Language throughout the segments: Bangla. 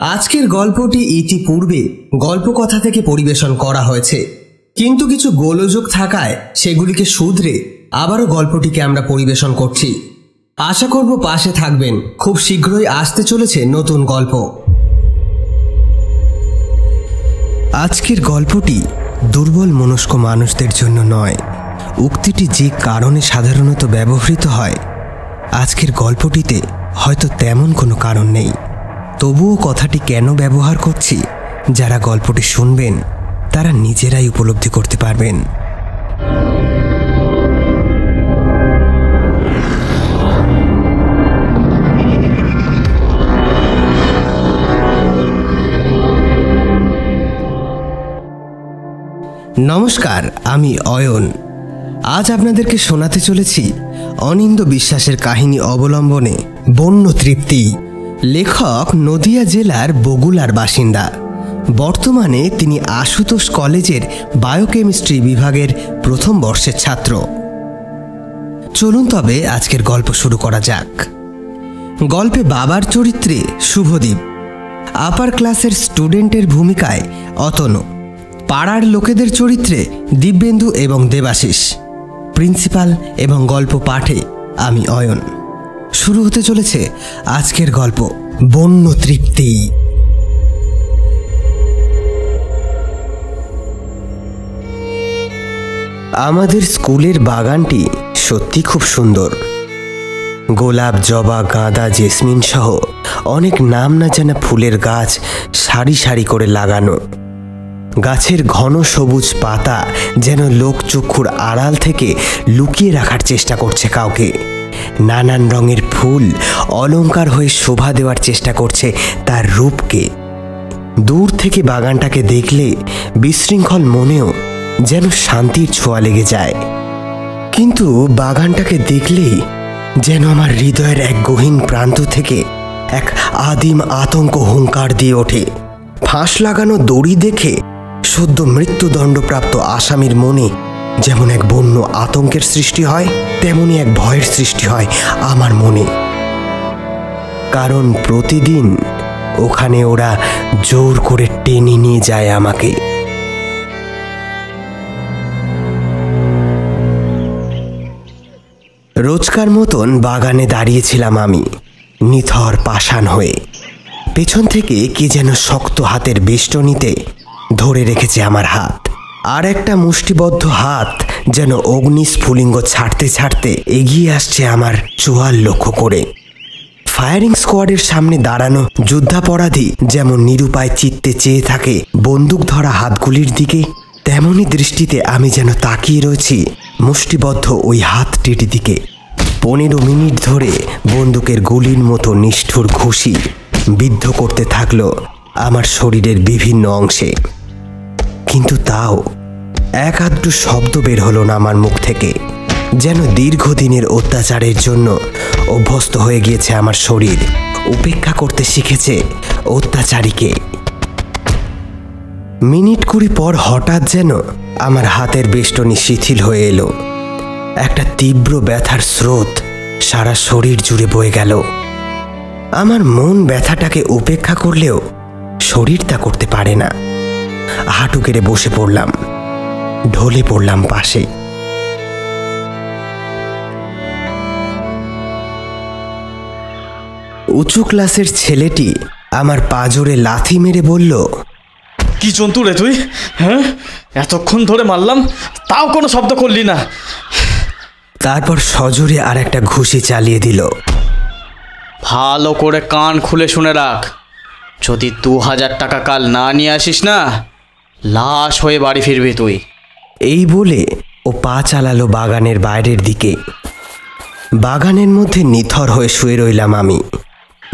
আজকের গল্পটি ইতিপূর্বে গল্পকথা থেকে পরিবেশন করা হয়েছে। কিন্তু কিছু গোলযোগ থাকায় সেগুলিকে শুধরে আবারও গল্পটিকে আমরা পরিবেশন করছি। আশা করব পাশে থাকবেন। খুব শীঘ্রই আসতে চলেছে নতুন গল্প। আজকের গল্পটি দুর্বল মনস্ক মানুষদের জন্য নয়। উক্তিটি যে কারণে সাধারণত ব্যবহৃত হয়, আজকের গল্পটিতে হয়তো তেমন কোনো কারণ নেই। তবুও কথাটি কেন ব্যবহার করছি? যারা গল্পটি শুনবেন, তারা নিজেরাই উপলব্ধি করতে পারবেন। নমস্কার, আমি অয়ন। আজ আপনাদেরকে শোনাতে চলেছি অনিন্দ বিশ্বাসের কাহিনী অবলম্বনে বন্য তৃপ্তি। লেখক নদিয়া জেলার বগুলার বাসিন্দা। বর্তমানে তিনি আশুতোষ কলেজের বায়োকেমিস্ট্রি বিভাগের প্রথম বর্ষের ছাত্র। চলুন তবে আজকের গল্প শুরু করা যাক। গল্পে বাবার চরিত্রে শুভদীপ, আপার ক্লাসের স্টুডেন্টের ভূমিকায় অতনু, পাড়ার লোকেদের চরিত্রে দিব্যেন্দু এবং দেবাশিস, প্রিন্সিপাল এবং গল্প পাঠে আমি অয়ন। শুরু হতে চলেছে আজকের গল্প, বন্য তৃপ্তি। আমাদের স্কুলের বাগানটি সত্যি খুব সুন্দর। গোলাপ, জবা, গাঁদা, জেসমিন সহ অনেক নাম না জানা ফুলের গাছ সারি সারি করে লাগানো। গাছের ঘন সবুজ পাতা যেন লোকচক্ষুর আড়াল থেকে লুকিয়ে রাখার চেষ্টা করছে কাউকে। নানান রঙের ফুল অলঙ্কার হয়ে শোভা দেওয়ার চেষ্টা করছে তার রূপকে। দূর থেকে বাগানটাকে দেখলে বিশৃঙ্খল মনেও যেন শান্তির ছোঁয়া লেগে যায়। কিন্তু বাগানটাকে দেখলেই যেন আমার হৃদয়ের এক গহীন প্রান্ত থেকে এক আদিম আতঙ্ক হুঙ্কার দিয়ে ওঠে। ফাঁস লাগানো দড়ি দেখে সদ্য মৃত্যুদণ্ডপ্রাপ্ত আসামির মনে যেমন এক বন্য আতঙ্কের সৃষ্টি হয়, তেমনি এক ভয়ের সৃষ্টি হয় আমার মনে। কারণ প্রতিদিন ওখানে ওরা জোর করে টেনে নিয়ে যায় আমাকে। রোজকার মতন বাগানে দাঁড়িয়েছিলাম আমি, নিথর পাষাণ হয়ে। পেছন থেকে কি যেন শক্ত হাতের বেষ্টনীতে ধরে রেখেছে আমার হাত। আর একটা মুষ্টিবদ্ধ হাত যেন অগ্নিস্ফুলিঙ্গ ছাড়তে ছাড়তে এগিয়ে আসছে আমার চোয়াল লক্ষ্য করে। ফায়ারিং স্কোয়াডের সামনে দাঁড়ানো যুদ্ধাপরাধী যেমন নিরুপায় চিত্তে চেয়ে থাকে বন্দুক ধরা হাতগুলির দিকে, তেমনই দৃষ্টিতে আমি যেন তাকিয়ে রয়েছি মুষ্টিবদ্ধ ওই হাতটির দিকে। পনেরো মিনিট ধরে বন্দুকের গুলির মতো নিষ্ঠুর ঘুষি বিদ্ধ করতে থাকল আমার শরীরের বিভিন্ন অংশে। কিন্তু তাও এক আধটু শব্দ বের হলো না আমার মুখ থেকে, যেন দীর্ঘদিনের অত্যাচারের জন্য অভ্যস্ত হয়ে গিয়েছে আমার শরীর, উপেক্ষা করতে শিখেছে অত্যাচারীকে। মিনিট কুড়ি পর হঠাৎ যেন আমার হাতের বেষ্টনী শিথিল হয়ে এলো। একটা তীব্র ব্যথার স্রোত সারা শরীর জুড়ে বয়ে গেল। আমার মন ব্যথাটাকে উপেক্ষা করলেও শরীর তা করতে পারে না। হাঁটু কেড়ে বসে পড়লাম। ঢলে পড়লাম পাশে উঁচু ক্লাসের ছেলেটি আমার পাজরে লাথি মেরে বলল কি জন্তু রে তুই? হ্যাঁ? এতক্ষণ ধরে মারলাম তাও কোনো শব্দ করলি না। তারপর সজোরে আর একটা ঘুষি চালিয়ে দিল। ভালো করে কান খুলে শুনে রাখ। যদি দু হাজার টাকা কাল না নিয়ে আসিস না লাশ হয়ে বাড়ি ফিরবি তুই। এই বলে ও পা চালালো বাগানের বাইরের দিকে। বাগানের মধ্যে নিথর হয়ে শুয়ে রইলাম আমি।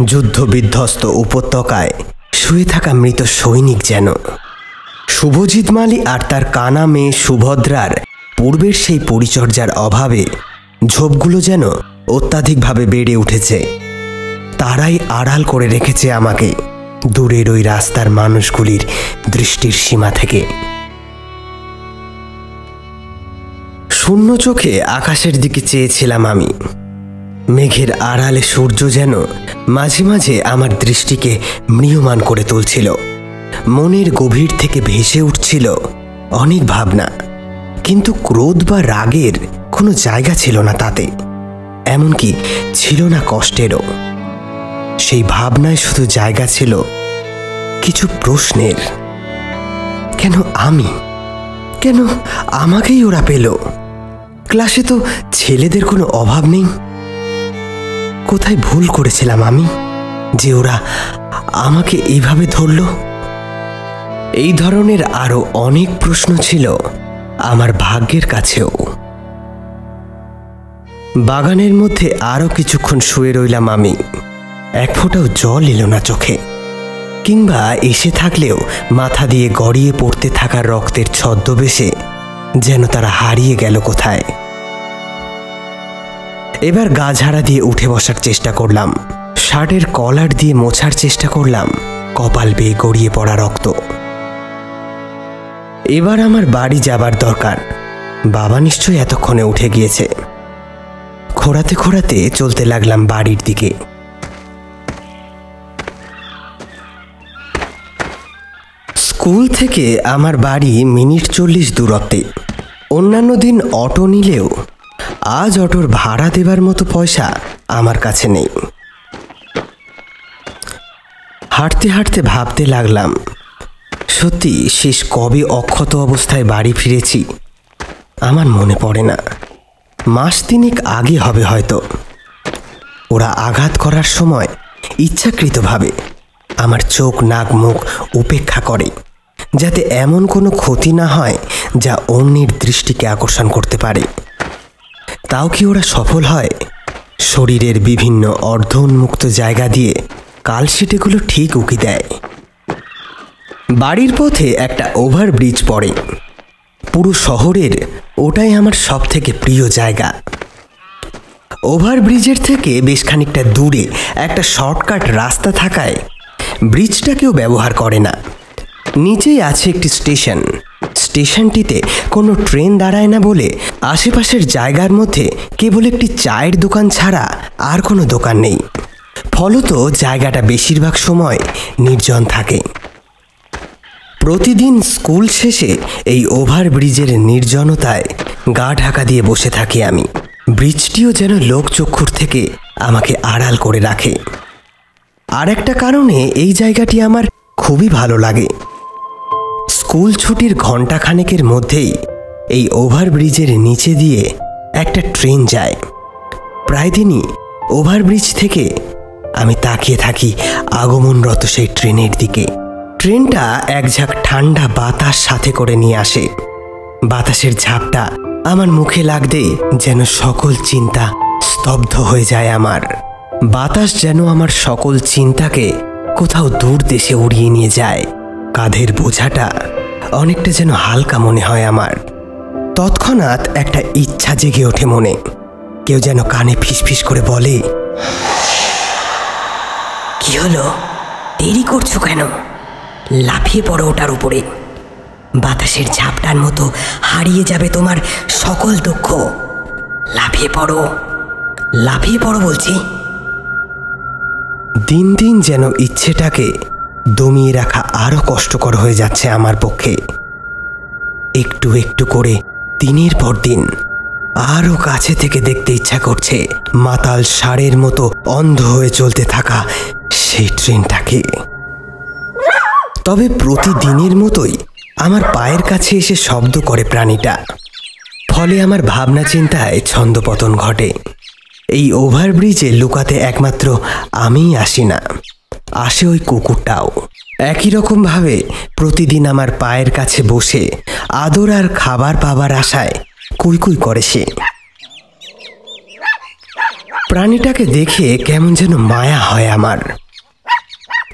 যুদ্ধ বিধ্বস্ত উপত্যকায় শুয়ে থাকা মৃত সৈনিক যেন। শুভজিৎ মালি আর তার কানা মেয়ে সুভদ্রার পূর্বের সেই পরিচর্যার অভাবে ঝোপগুলো যেন অত্যাধিকভাবে বেড়ে উঠেছে। তারাই আড়াল করে রেখেছে আমাকে। দূরের ওই রাস্তার মানুষগুলির দৃষ্টির সীমা থেকে। শূন্য চোখে আকাশের দিকে চেয়েছিলাম আমি। মেঘের আড়ালে সূর্য যেন মাঝে মাঝে আমার দৃষ্টিকে ম্রিয়মান করে তুলছিল। মনের গভীর থেকে ভেসে উঠছিল অনেক ভাবনা। কিন্তু ক্রোধ বা রাগের কোনো জায়গা ছিল না তাতে। এমনকি ছিল না কষ্টেরও। সেই ভাবনায় শুধু জায়গা ছিল কিছু প্রশ্নের। কেন আমি? কেন আমাকেই ওরা পেল? ক্লাসে তো ছেলেদের কোনো অভাব নেই। কোথায় ভুল করেছিলাম আমি যে ওরা আমাকে এইভাবে ধরল? এই ধরনের আরও অনেক প্রশ্ন ছিল আমার ভাগ্যের কাছেও। বাগানের মধ্যে আরও কিছুক্ষণ শুয়ে রইলাম আমি। এক ফোঁটাও জল এলো না চোখে। কিংবা এসে থাকলেও মাথা দিয়ে গড়িয়ে পড়তে থাকা রক্তের ছদ্মবেশে যেন তারা হারিয়ে গেল কোথায়। এবার গা ঝাড়া দিয়ে উঠে বসার চেষ্টা করলাম। শার্টের কলার দিয়ে মোছার চেষ্টা করলাম। কপাল বেয়ে গড়িয়ে পড়া রক্ত। এবার আমার বাড়ি যাবার দরকার। বাবা নিশ্চয়ই এতক্ষণে উঠে গিয়েছে। খোঁড়াতে খোঁড়াতে চলতে লাগলাম বাড়ির দিকে। স্কুল থেকে আমার বাড়ি মিনিট চল্লিশ দূরত্বে। অন্যান্য দিন অটো নিলেও আজ অটোর ভাড়া দেবার মতো পয়সা আমার কাছে নেই। হাঁটতে হাঁটতে ভাবতে লাগলাম, সত্যি শেষ কবে অক্ষত অবস্থায় বাড়ি ফিরেছি, আমার মনে পড়ে না। মাস তিনেক আগে হবে হয়তো। ওরা আঘাত করার সময় ইচ্ছাকৃতভাবে আমার চোখ নাক মুখ উপেক্ষা করে। যাতে এমন কোনো ক্ষতি না হয় যা অন্যের দৃষ্টিকে আকর্ষণ করতে পারে। তাও কি ওরা সফল হয়? শরীরের বিভিন্ন অর্ধ উন্মুক্ত জায়গা দিয়ে কালশিটেগুলো ঠিক উকি দেয়। বাড়ির পথে একটা ওভারব্রিজ পড়ে। পুরো শহরের ওটাই আমার সব থেকে প্রিয় জায়গা। ওভারব্রিজের থেকে বেশ খানিকটা দূরে একটা শর্টকাট রাস্তা থাকায় ব্রিজটা কেউ ব্যবহার করে না। নিচেই আছে একটি স্টেশন। স্টেশনটিতে কোনো ট্রেন দাঁড়ায় না বলে আশেপাশের জায়গার মধ্যে কেবল একটি চায়ের দোকান ছাড়া আর কোনো দোকান নেই। ফলত জায়গাটা বেশিরভাগ সময় নির্জন থাকে। প্রতিদিন স্কুল শেষে এই ওভারব্রিজের নির্জনতায় গা ঢাকা দিয়ে বসে থাকি আমি। ব্রিজটিও যেন লোকচক্ষুর থেকে আমাকে আড়াল করে রাখে। আর একটা কারণে এই জায়গাটি আমার খুবই ভালো লাগে। স্কুল ছুটির ঘণ্টাখানেকের মধ্যেই এই ওভারব্রিজের নিচে দিয়ে একটা ট্রেন যায়। প্রায় দিনই ওভারব্রিজ থেকে আমি তাকিয়ে থাকি আগমনরত সেই ট্রেনের দিকে। ট্রেনটা এক ঝাঁক ঠান্ডা বাতাস সাথে করে নিয়ে আসে। বাতাসের ঝাপটা আমার মুখে লাগতেই যেন সকল চিন্তা স্তব্ধ হয়ে যায় আমার। বাতাস যেন আমার সকল চিন্তাকে কোথাও দূর দেশে উড়িয়ে নিয়ে যায়। কাঁধের বোঝাটা অনেকটা যেন হালকা মনে হয় আমার। তৎক্ষণাৎ একটা ইচ্ছা জেগে ওঠে মনে। কেউ যেন কানে ফিসফিস করে বলে, কি হলো? দেরি করছ কেন? লাফিয়ে পড়ো ওটার উপরে। বাতাসের ঝাপটার মতো হারিয়ে যাবে তোমার সকল দুঃখ। লাফিয়ে পড়ো। লাফিয়ে পড়ো বলছি। দিন দিন যেন ইচ্ছেটাকে দমিয়ে রাখা আরও কষ্টকর হয়ে যাচ্ছে আমার পক্ষে। একটু একটু করে দিনের পর দিন আরও কাছে থেকে দেখতে ইচ্ছা করছে মাতাল ষাঁড়ের মতো অন্ধ হয়ে চলতে থাকা সেই ট্রেনটাকে। তবে প্রতিদিনের মতোই আমার পায়ের কাছে এসে শব্দ করে প্রাণীটা। ফলে আমার ভাবনা চিন্তায় ছন্দপতন ঘটে। এই ওভারব্রিজে লুকাতে একমাত্র আমিই আসি না। আসে ওই কুকুরটাও। একই রকমভাবে প্রতিদিন আমার পায়ের কাছে বসে আদর আর খাবার পাবার আশায় কুই কুই করে সে। প্রাণীটাকে দেখে কেমন যেন মায়া হয় আমার।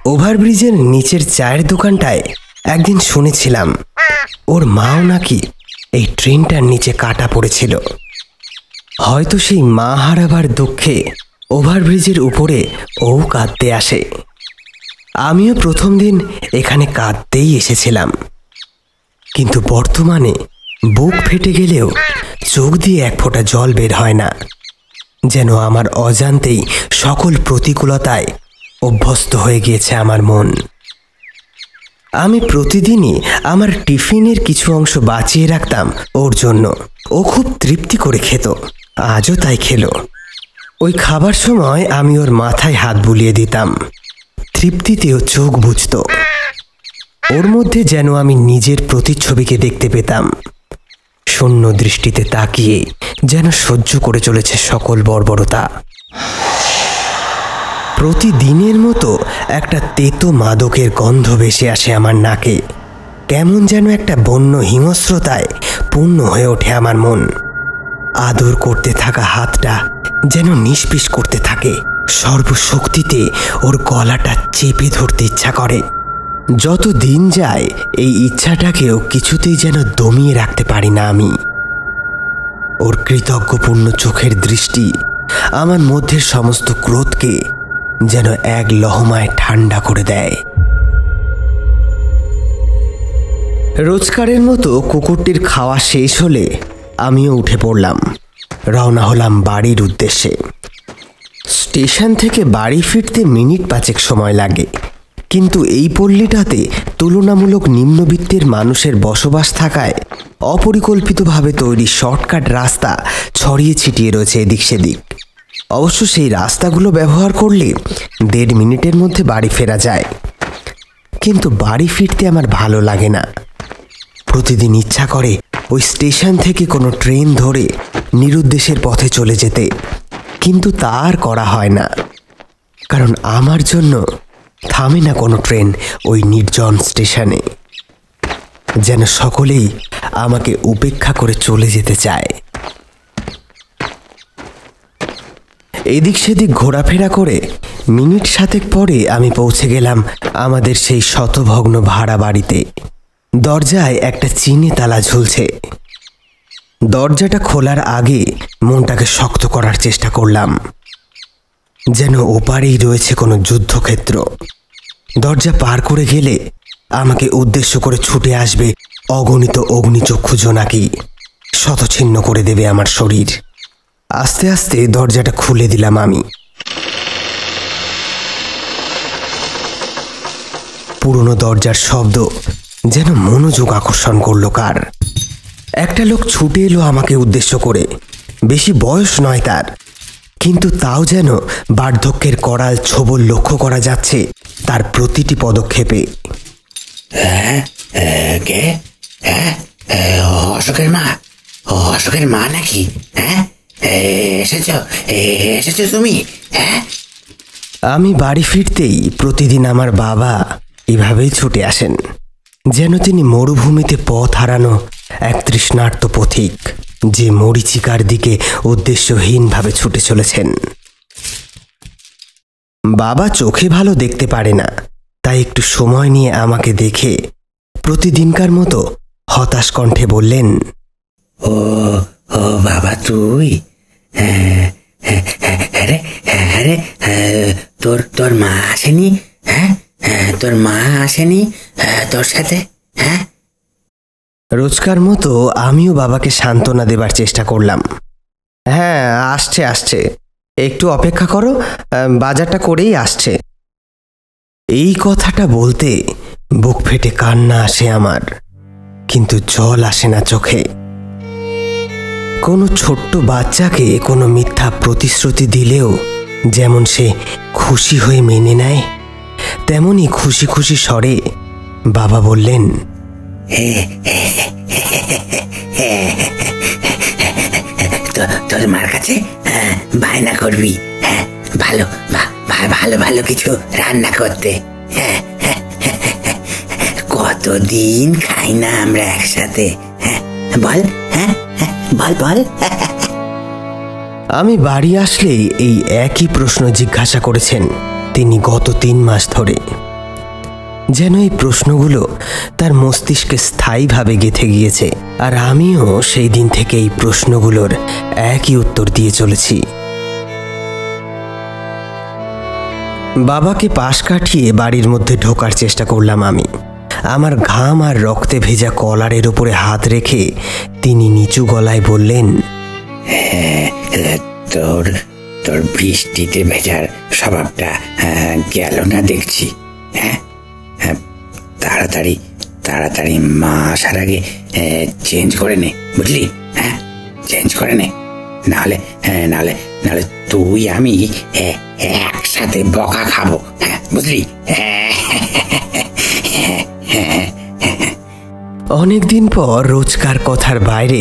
ওভারব্রিজের নিচের চায়ের দোকানটায় একদিন শুনেছিলাম, ওর মাও নাকি এই ট্রেনটার নিচে কাটা পড়েছিল। হয়তো সেই মা হারাবার দুঃখে ওভারব্রিজের উপরে ও কাঁদতে আসে। আমিও প্রথম দিন এখানে কাঁদতেই এসেছিলাম। কিন্তু বর্তমানে বুক ফেটে গেলেও চোখ দিয়ে এক ফোঁটা জল বের হয় না, যেন আমার অজান্তেই সকল প্রতিকূলতায় অভ্যস্ত হয়ে গিয়েছে আমার মন। আমি প্রতিদিনই আমার টিফিনের কিছু অংশ বাঁচিয়ে রাখতাম ওর জন্য। ও খুব তৃপ্তি করে খেত, আজও তাই খেলো। ওই খাবার সময় আমি ওর মাথায় হাত বুলিয়ে দিতাম। তৃপ্তিতেও চোখ বুঝত ওর মধ্যে যেন আমি নিজের প্রতিচ্ছবিকে দেখতে পেতাম। শূন্য দৃষ্টিতে তাকিয়ে যেন সহ্য করে চলেছে সকল বর্বরতা। প্রতিদিনের মতো একটা তেতো মাদকের গন্ধ ভেসে আসে আমার নাকে। কেমন যেন একটা বন্য হিংস্রতায় পূর্ণ হয়ে ওঠে আমার মন। আদর করতে থাকা হাতটা যেন নিষ্পিস করতে থাকে। সর্বশক্তিতে ওর গলাটা চেপে ধরতে ইচ্ছা করে। যত দিন যায়, এই ইচ্ছাটাকেও কিছুতেই যেন দমিয়ে রাখতে পারি না আমি। ওর কৃতজ্ঞপূর্ণ চোখের দৃষ্টি আমার মধ্যের সমস্ত ক্রোধকে যেন এক লহমায় ঠান্ডা করে দেয়। রোজকারের মতো কুকুরটির খাওয়া শেষ হলে আমিও উঠে পড়লাম। রওনা হলাম বাড়ির উদ্দেশ্যে। স্টেশন থেকে বাড়ি ফিরতে মিনিট পাঁচেক সময় লাগে। কিন্তু এই পল্লীটাতে তুলনামূলক নিম্নবিত্তের মানুষের বসবাস থাকায় অপরিকল্পিতভাবে তৈরি শর্টকাট রাস্তা ছড়িয়ে ছিটিয়ে রয়েছে এদিক সেদিক। অবশ্য সেই রাস্তাগুলো ব্যবহার করলে দেড় মিনিটের মধ্যে বাড়ি ফেরা যায়। কিন্তু বাড়ি ফিরতে আমার ভালো লাগে না। প্রতিদিন ইচ্ছা করে ওই স্টেশন থেকে কোনো ট্রেন ধরে নিরুদ্দেশের পথে চলে যেতে। কিন্তু তা আর করা হয় না। কারণ আমার জন্য থামে না কোনো ট্রেন ওই নির্জন স্টেশনে। যেন সকলেই আমাকে উপেক্ষা করে চলে যেতে চায়। এদিক সেদিক ঘোরাফেরা করে মিনিট সাতেক পরে আমি পৌঁছে গেলাম আমাদের সেই শতভগ্ন ভাড়া বাড়িতে। দরজায় একটা চিনি তালা ঝুলছে। দরজাটা খোলার আগে মনটাকে শক্ত করার চেষ্টা করলাম। যেন ওপারেই রয়েছে কোনো যুদ্ধক্ষেত্র। দরজা পার করে গেলে আমাকে উদ্দেশ্য করে ছুটে আসবে অগণিত অগ্নিচক্ষু জোনাকি। শতছিন্ন করে দেবে আমার শরীর। আস্তে আস্তে দরজাটা খুলে দিলাম আমি। পুরনো দরজার শব্দ যেন মনোযোগ আকর্ষণ করল কার? একটা লোক ছুটে এলো আমাকে উদ্দেশ্য করে। বেশি বয়স নয় তার। কিন্তু তাও যেন বার্ধক্যের করাল ছবল লক্ষ্য করা যাচ্ছে তার প্রতিটি পদক্ষেপে। কে? হ্যাঁ অশোকের মা। অশোকের মা নাকি? হ্যাঁ এসেছ? এসেছ তুমি? হ্যাঁ আমি বাড়ি ফিরতেই প্রতিদিন আমার বাবা এভাবেই ছুটে আসেন। যেন তিনি মরুভূমিতে পথ হারানো এক তৃষ্ণার্ত পথিক যে মরিচিকার দিকে উদ্দেশ্যহীনভাবে ছুটে চলেছেন। বাবা চোখে ভালো দেখতে পারে না, তাই একটু সময় নিয়ে আমাকে দেখে প্রতিদিনকার মতো হতাশ কণ্ঠে বললেন, ও ও বাবা তুই? হ্যাঁ হ্যাঁ হ্যাঁ হ্যাঁ তোর তোর মা আসেনি? হ্যাঁ তোর মা আসেনি? তোর সাথে? হ্যাঁ? রোজকার মতো আমিও বাবাকে সান্ত্বনা দেবার চেষ্টা করলাম। হ্যাঁ আসছে আসছে। একটু অপেক্ষা করো বাজারটা করেই আসছে। এই কথাটা বলতে বুক ফেটে কান্না আসে আমার, কিন্তু জল আসে না চোখে। কোনো ছোট্ট বাচ্চাকে কোনো মিথ্যা প্রতিশ্রুতি দিলেও যেমন সে খুশি হয়ে মেনে নেয়, তেমনই খুশি খুশি স্বরে বাবা বললেন তোর মার কাছে হ্যাঁ, বায়না করবি হ্যাঁ ভালো ভালো ভালো কিছু রান্না করতে হ্যাঁ হ্যাঁ, কতদিন খাই না আমরা একসাথে বল বল বল। আমি বাড়ি আসলেই এই একই প্রশ্ন জিজ্ঞাসা করেছেন তিনি গত তিন মাস ধরে। যেন এই প্রশ্নগুলো তার মস্তিষ্কে স্থায়ীভাবে গেঁথে গিয়েছে। আর আমিও সেই দিন থেকে এই প্রশ্নগুলোর একই উত্তর দিয়ে চলেছি। বাবাকে পাশ কাটিয়ে বাড়ির মধ্যে ঢোকার চেষ্টা করলাম আমি। আমার ঘাম আর রক্তে ভেজা কলারের উপরে হাত রেখে তিনি নিচু গলায় বললেন তোর তোর বৃষ্টিতে ভেজার স্বভাবটা আহ, গেল না দেখছি হ্যাঁ হ্যাঁ? তাড়াতাড়ি তাড়াতাড়ি মা আসার আগে চেঞ্জ করে নে, বুঝলি? হ্যাঁ চেঞ্জ করে নে। নাহলে নাহলে নাহলে তুই আমি একসাথে বকা খাব হ্যাঁ বুঝলি? অনেকদিন পর রোজকার কথার বাইরে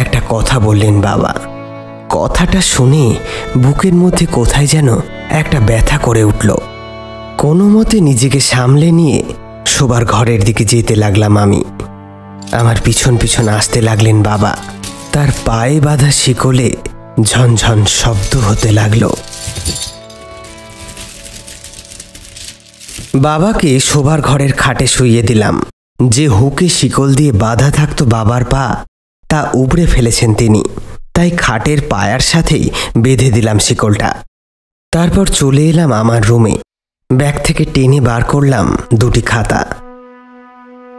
একটা কথা বললেন বাবা। কথাটা শুনে বুকের মধ্যে কোথায় যেন একটা ব্যথা করে উঠল। কোনো মতে নিজেকে সামলে নিয়ে শোবার ঘরের দিকে যেতে লাগলাম আমি। আমার পিছন পিছন আসতে লাগলেন বাবা। তার পায়ে বাঁধা শিকলে ঝনঝন শব্দ হতে লাগল। বাবাকে শোবার ঘরের খাটে শুইয়ে দিলাম। যে হুকে শিকল দিয়ে বাঁধা থাকতো বাবার পা, তা উবড়ে ফেলেছেন তিনি। তাই খাটের পায়ার সাথেই বেঁধে দিলাম শিকলটা। তারপর চলে এলাম আমার রুমে। ব্যাগ থেকে টেনে বার করলাম দুটি খাতা।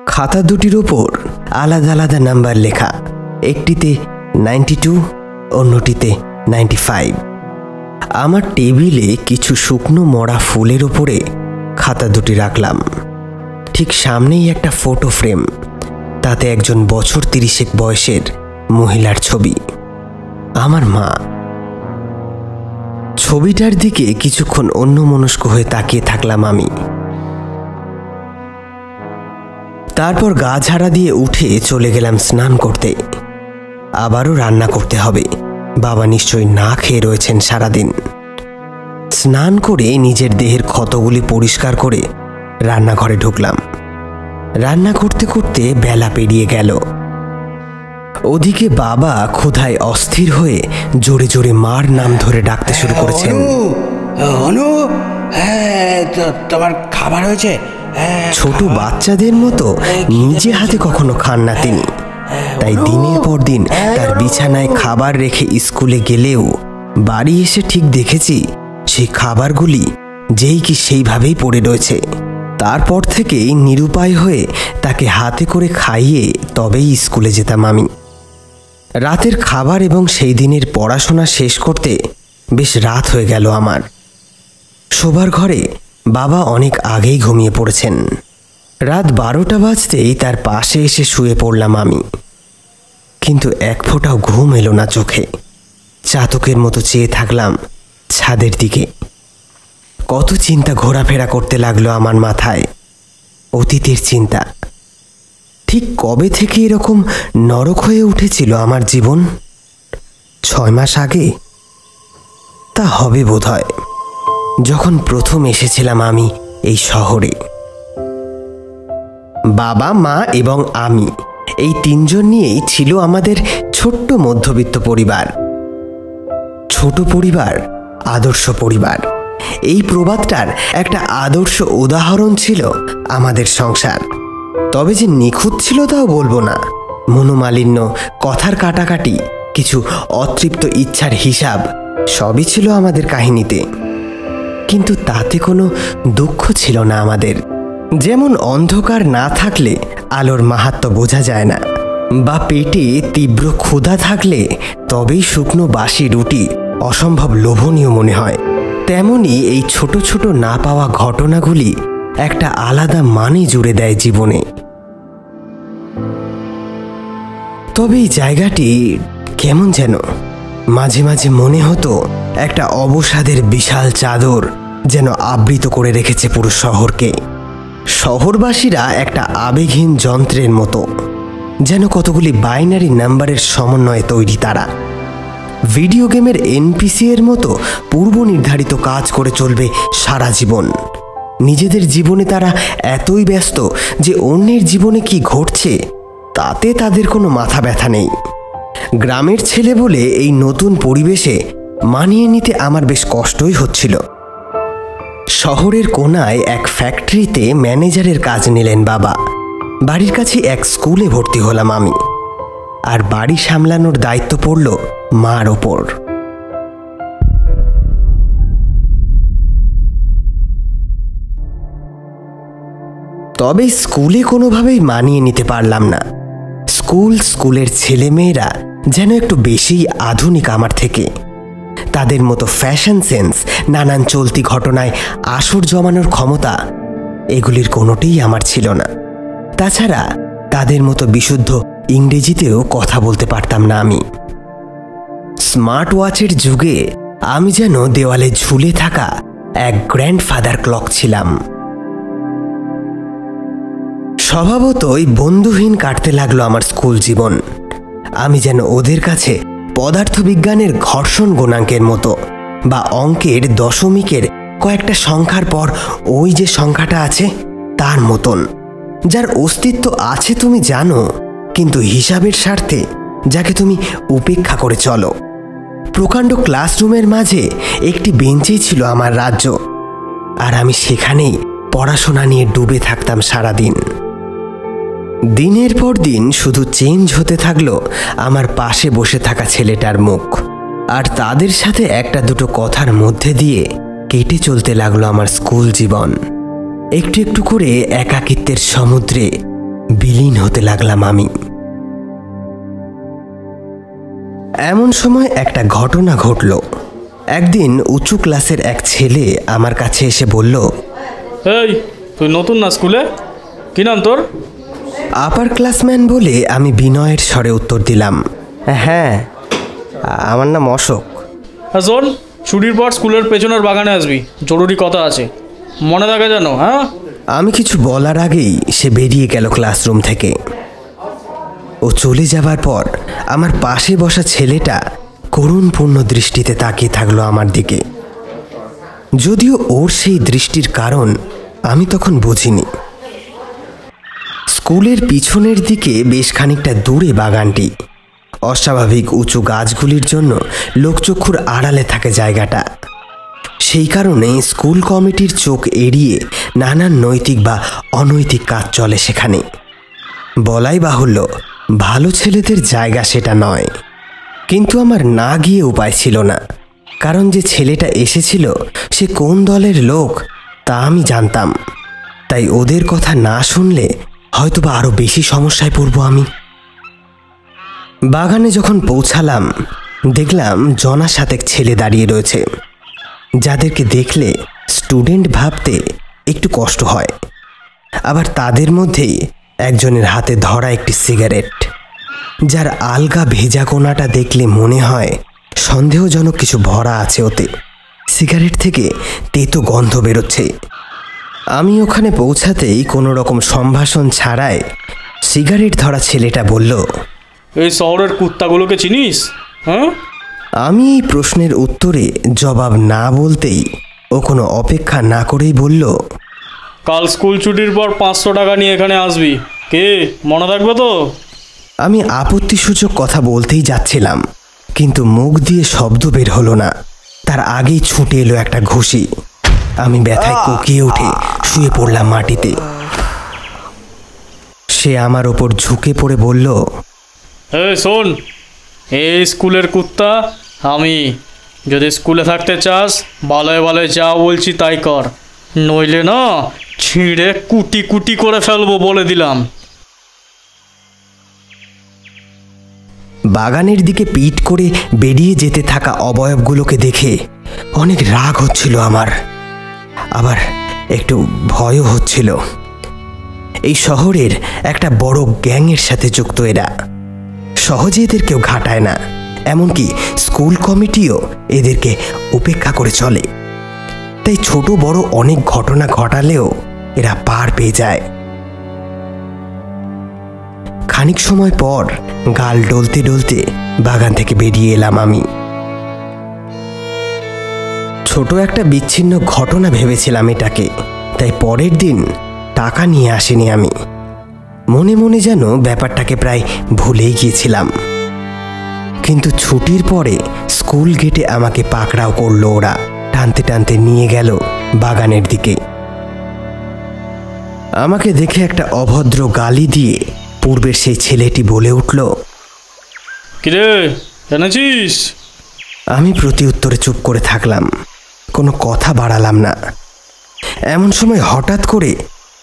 খাতা দুটির ওপর আলাদা আলাদা নাম্বার লেখা। একটিতে নাইনটি টু অন্যটিতে নাইনটি ফাইভ আমার টেবিলে কিছু শুকনো মরা ফুলের ওপরে খাতা দুটি রাখলাম। ঠিক সামনেই একটা ফটো ফ্রেম তাতে একজন বছর তিরিশেক বয়সের মহিলার ছবি। আমার মা ছবিটার দিকে কিছুক্ষণ অন্যমনস্ক হয়ে তাকিয়ে থাকলাম আমি। তারপর গা ঝাড়া দিয়ে উঠে চলে গেলাম স্নান করতে। আবারও রান্না করতে হবে। বাবা নিশ্চয়ই না খেয়ে রয়েছেন সারাদিন। স্নান করে নিজের দেহের ক্ষতগুলি পরিষ্কার করে রান্নাঘরে ঢুকলাম। রান্না করতে করতে বেলা পেরিয়ে গেল। ওদিকে বাবা ক্ষুধায় অস্থির হয়ে জোরে জোরে মার নাম ধরে ডাকতে শুরু করেছেন। অনু হ্যাঁ তোমার খাবার হয়েছে? হ্যাঁ ছোট বাচ্চাদের মতো নিজে হাতে কখনো খান না তিনি। তাই দিনের পর দিন তার বিছানায় খাবার রেখে স্কুলে গেলেও বাড়ি এসে ঠিক দেখেছি সেই খাবারগুলি যেই কি সেইভাবেই পড়ে রয়েছে। তারপর থেকেই নিরুপায় হয়ে তাকে হাতে করে খাইয়ে তবেই স্কুলে যেতাম আমি। রাতের খাবার এবং সেই দিনের পড়াশোনা শেষ করতে বেশ রাত হয়ে গেল আমার। শোবার ঘরে বাবা অনেক আগেই ঘুমিয়ে পড়েছেন। রাত বারোটা বাজতেই তার পাশে এসে শুয়ে পড়লাম আমি। কিন্তু এক ফোঁটাও ঘুম এলো না চোখে। চাতকের মতো চেয়ে থাকলাম ছাদের দিকে। কত চিন্তা ঘোরাফেরা করতে লাগল আমার মাথায়। অতীতের চিন্তা। ঠিক কবে থেকে এরকম নরক হয়ে উঠেছিল আমার জীবন? ছয় মাস আগে? তা হবে বোধহয়। যখন প্রথম এসেছিলাম আমি এই শহরে। বাবা, মা এবং আমি, এই তিনজন নিয়েই ছিল আমাদের ছোট্ট মধ্যবিত্ত পরিবার। ছোট পরিবার, আদর্শ পরিবার। এই প্রবাদটার একটা আদর্শ উদাহরণ ছিল আমাদের সংসার। তবে যে নিখুঁত ছিল তাও বলব না। মনোমালিন্য, কথার কাটাকাটি, কিছু অতৃপ্ত ইচ্ছার হিসাব, সবই ছিল আমাদের কাহিনীতে। কিন্তু তাতে কোনো দুঃখ ছিল না আমাদের। যেমন অন্ধকার না থাকলে আলোর মাহাত্ম বোঝা যায় না, বা পেটে তীব্র ক্ষুধা থাকলে তবেই শুকনো বাসি রুটি অসম্ভব লোভনীয় মনে হয়। তেমনি এই ছোট ছোট না পাওয়া ঘটনাগুলি একটা আলাদা মানে জুড়ে দেয় জীবনে। তবে এই জায়গাটি কেমন যেন মাঝে মাঝে মনে হতো একটা অবসাদের বিশাল চাদর যেন আবৃত করে রেখেছে পুরো শহরকে। শহরবাসীরা একটা আবেগহীন যন্ত্রের মতো, যেন কতগুলি বাইনারি নাম্বারের সমন্বয়ে তৈরি তারা। ভিডিও গেমের এনপিসি এর মতো পূর্ব নির্ধারিত কাজ করে চলবে সারা জীবন। নিজেদের জীবনে তারা এতই ব্যস্ত যে অন্যের জীবনে কি ঘটছে, তাতে তাদের কোনো মাথা ব্যথা নেই। গ্রামের ছেলে বলে এই নতুন পরিবেশে মানিয়ে নিতে আমার বেশ কষ্টই হচ্ছিল। শহরের কোনায় এক ফ্যাক্টরিতে ম্যানেজারের কাজ নিলেন বাবা। বাড়ির কাছে এক স্কুলে ভর্তি হলাম আমি। আর বাড়ি সামলানোর দায়িত্ব পড়ল মার ওপর। তবে স্কুলে কোনোভাবেই মানিয়ে নিতে পারলাম না। স্কুল স্কুলের ছেলেমেয়েরা যেন একটু বেশি আধুনিক আমার থেকে। তাদের মতো ফ্যাশন সেন্স, নানান চলতি ঘটনায় আসর জমানোর ক্ষমতা এগুলির কোনোটিই আমার ছিল না। তাছাড়া তাদের মতো বিশুদ্ধ ইংরেজিতেও কথা বলতে পারতাম না আমি। স্মার্ট ওয়াচের যুগে আমি যেন দেওয়ালে ঝুলে থাকা এক গ্র্যান্ডফাদার ক্লক ছিলাম। স্বভাবতই বন্ধুহীন কাটতে লাগল আমার স্কুল জীবন। আমি যেন ওদের কাছে পদার্থবিজ্ঞানের ঘর্ষণ গুণাঙ্কের মতো বা অঙ্কের দশমিকের কয়েকটা সংখ্যার পর ওই যে সংখ্যাটা আছে, তার মতন। যার অস্তিত্ব আছে তুমি জানো, কিন্তু হিসাবের স্বার্থে যাকে তুমি উপেক্ষা করে চলো। প্রকাণ্ড ক্লাসরুমের মাঝে একটি বেঞ্চেই ছিল আমার রাজ্য, আর আমি সেখানেই পড়াশোনা নিয়ে ডুবে থাকতাম সারাদিন। দিনের পর দিন শুধু চেঞ্জ হতে থাকল আমার পাশে বসে থাকা ছেলেটার মুখ। আর তাদের সাথে একটা দুটো কথার মধ্যে দিয়ে কেটে চলতে লাগল আমার স্কুল জীবন। একটু একটু করে একাকিত্বের সমুদ্রে বিলীন হতে লাগলাম আমি। এমন সময় একটা ঘটনা ঘটল। একদিন উঁচু ক্লাসের এক ছেলে আমার কাছে এসে বলল, এই, তুই নতুন না স্কুলে? কি নাম তোর? আপার ক্লাসম্যান বলে আমি বিনয়ের স্বরে উত্তর দিলাম। হ্যাঁ আমার নাম অশোক। হ্যাঁ শোন ছুটির পর স্কুলের পেছনের বাগানে আসবি জরুরি কথা আছে। মনে থাকে জানো হ্যাঁ? আমি কিছু বলার আগেই সে বেরিয়ে গেল ক্লাসরুম থেকে। ও চলে যাবার পর আমার পাশে বসা ছেলেটা করুণপূর্ণ দৃষ্টিতে তাকিয়ে থাকল আমার দিকে। যদিও ওর সেই দৃষ্টির কারণ আমি তখন বুঝিনি। স্কুলের পিছনের দিকে বেশ খানিকটা দূরে বাগানটি। অস্বাভাবিক উঁচু গাছগুলির জন্য লোকচক্ষুর আড়ালে থাকে জায়গাটা। সেই কারণে স্কুল কমিটির চোখ এড়িয়ে নানান নৈতিক বা অনৈতিক কাজ চলে সেখানে। বলাই বাহুল্য, ভালো ছেলেদের জায়গা সেটা নয়। কিন্তু আমার না গিয়ে উপায় ছিল না। কারণ যে ছেলেটা এসেছিল, সে কোন দলের লোক, তা আমি জানতাম। তাই ওদের কথা না শুনলে হয়তোবা আরও বেশি সমস্যায় পড়ব আমি। বাগানে যখন পৌঁছালাম, দেখলাম জনা সাতেক ছেলে দাঁড়িয়ে রয়েছে। যাদেরকে দেখলে স্টুডেন্ট ভাবতে একটু কষ্ট হয়। আবার তাদের মধ্যেই একজনের হাতে ধরা একটি সিগারেট যার আলগা ভেজা কোনাটা দেখলে মনে হয় সন্দেহজনক কিছু ভরা আছে ওতে। সিগারেট থেকে তেতো গন্ধ বেরোচ্ছে। আমি ওখানে পৌঁছাতেই কোনো রকম সম্ভাষণ ছাড়াই সিগারেট ধরা ছেলেটা বলল এই শহরের কুত্তাগুলোকে চিনিস? হ্যাঁ? আমি এই প্রশ্নের উত্তরে জবাব না বলতেই ও কোনো অপেক্ষা না করেই বলল কাল স্কুল ছুটির পর পাঁচশো টাকা নিয়ে এখানে আসবি। কে? মনে থাকবে তো? আমি আপত্তিসূচক কথা বলতেই যাচ্ছিলাম কিন্তু মুখ দিয়ে শব্দ বের হলো না। তার আগেই ছুটে এলো একটা ঘুষি। আমি ব্যথায় কুকিয়ে উঠে শুয়ে পড়লাম মাটিতে। সে আমার ওপর ঝুঁকে পড়ে বলল এই শোন এই স্কুলের কুত্তা আমি যদি স্কুলে থাকতে চাস ভালোয় ভালোয় যা বলছি তাই কর। নইলে না ছিঁড়ে কুটি কুটি করে ফেলব বলে দিলাম। বাগানের দিকে পিট করে বেরিয়ে যেতে থাকা অবয়বগুলোকে দেখে অনেক রাগ হচ্ছিল আমার। আবার একটু ভয়ও হচ্ছিল। এই শহরের একটা বড় গ্যাংয়ের সাথে যুক্ত এরা। সহজে এদের কেউ ঘাটায় না, এমনকি স্কুল কমিটিও এদেরকে উপেক্ষা করে চলে। তাই ছোট বড় অনেক ঘটনা ঘটালেও এরা পার পেয়ে যায়। খানিক সময় পর গাল ডলতে ডলতে বাগান থেকে বেরিয়ে এলাম আমি। ছোট একটা বিচ্ছিন্ন ঘটনা ভেবেছিলাম এটাকে। তাই পরের দিন টাকা নিয়ে আসিনি আমি। মনে মনে যেন ব্যাপারটাকে প্রায় ভুলেই গিয়েছিলাম। কিন্তু ছুটির পরে স্কুল গেটে আমাকে পাকড়াও করল ওরা। টানতে টানতে নিয়ে গেল বাগানের দিকে। আমাকে দেখে একটা অভদ্র গালি দিয়ে পূর্বের সেই ছেলেটি বলে উঠল কিরে জানাছিস আমি প্রতি উত্তরে চুপ করে থাকলাম। কোনো কথা বাড়ালাম না। এমন সময় হঠাৎ করে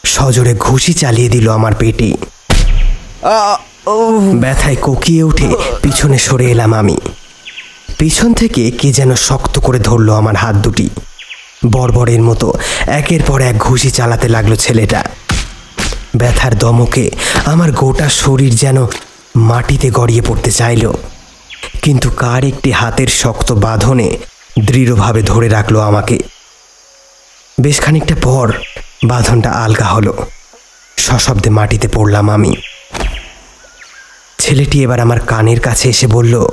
সজোরে ঘুষি চালিয়ে দিল আমার পেটে। ব্যথায় কোকিয়ে উঠে পিছনে সরে এলাম আমি। পিছন থেকে কে যেন শক্ত করে ধরলো আমার হাত দুটি। বর্বরের মতো একের পর এক ঘুষি চালাতে লাগল ছেলেটা। ব্যথার দমকে আমার গোটা শরীর যেন মাটিতে গড়িয়ে পড়তে চাইল। কিন্তু কার একটি হাতের শক্ত বাঁধনে দৃঢ়ভাবে ধরে রাখল আমাকে। বেশ খানিকটা পর বাঁধনটা আলগা হলো। সশব্দে মাটিতে পড়লাম আমি। ছেলেটি এবার আমার কানের কাছে এসে বলল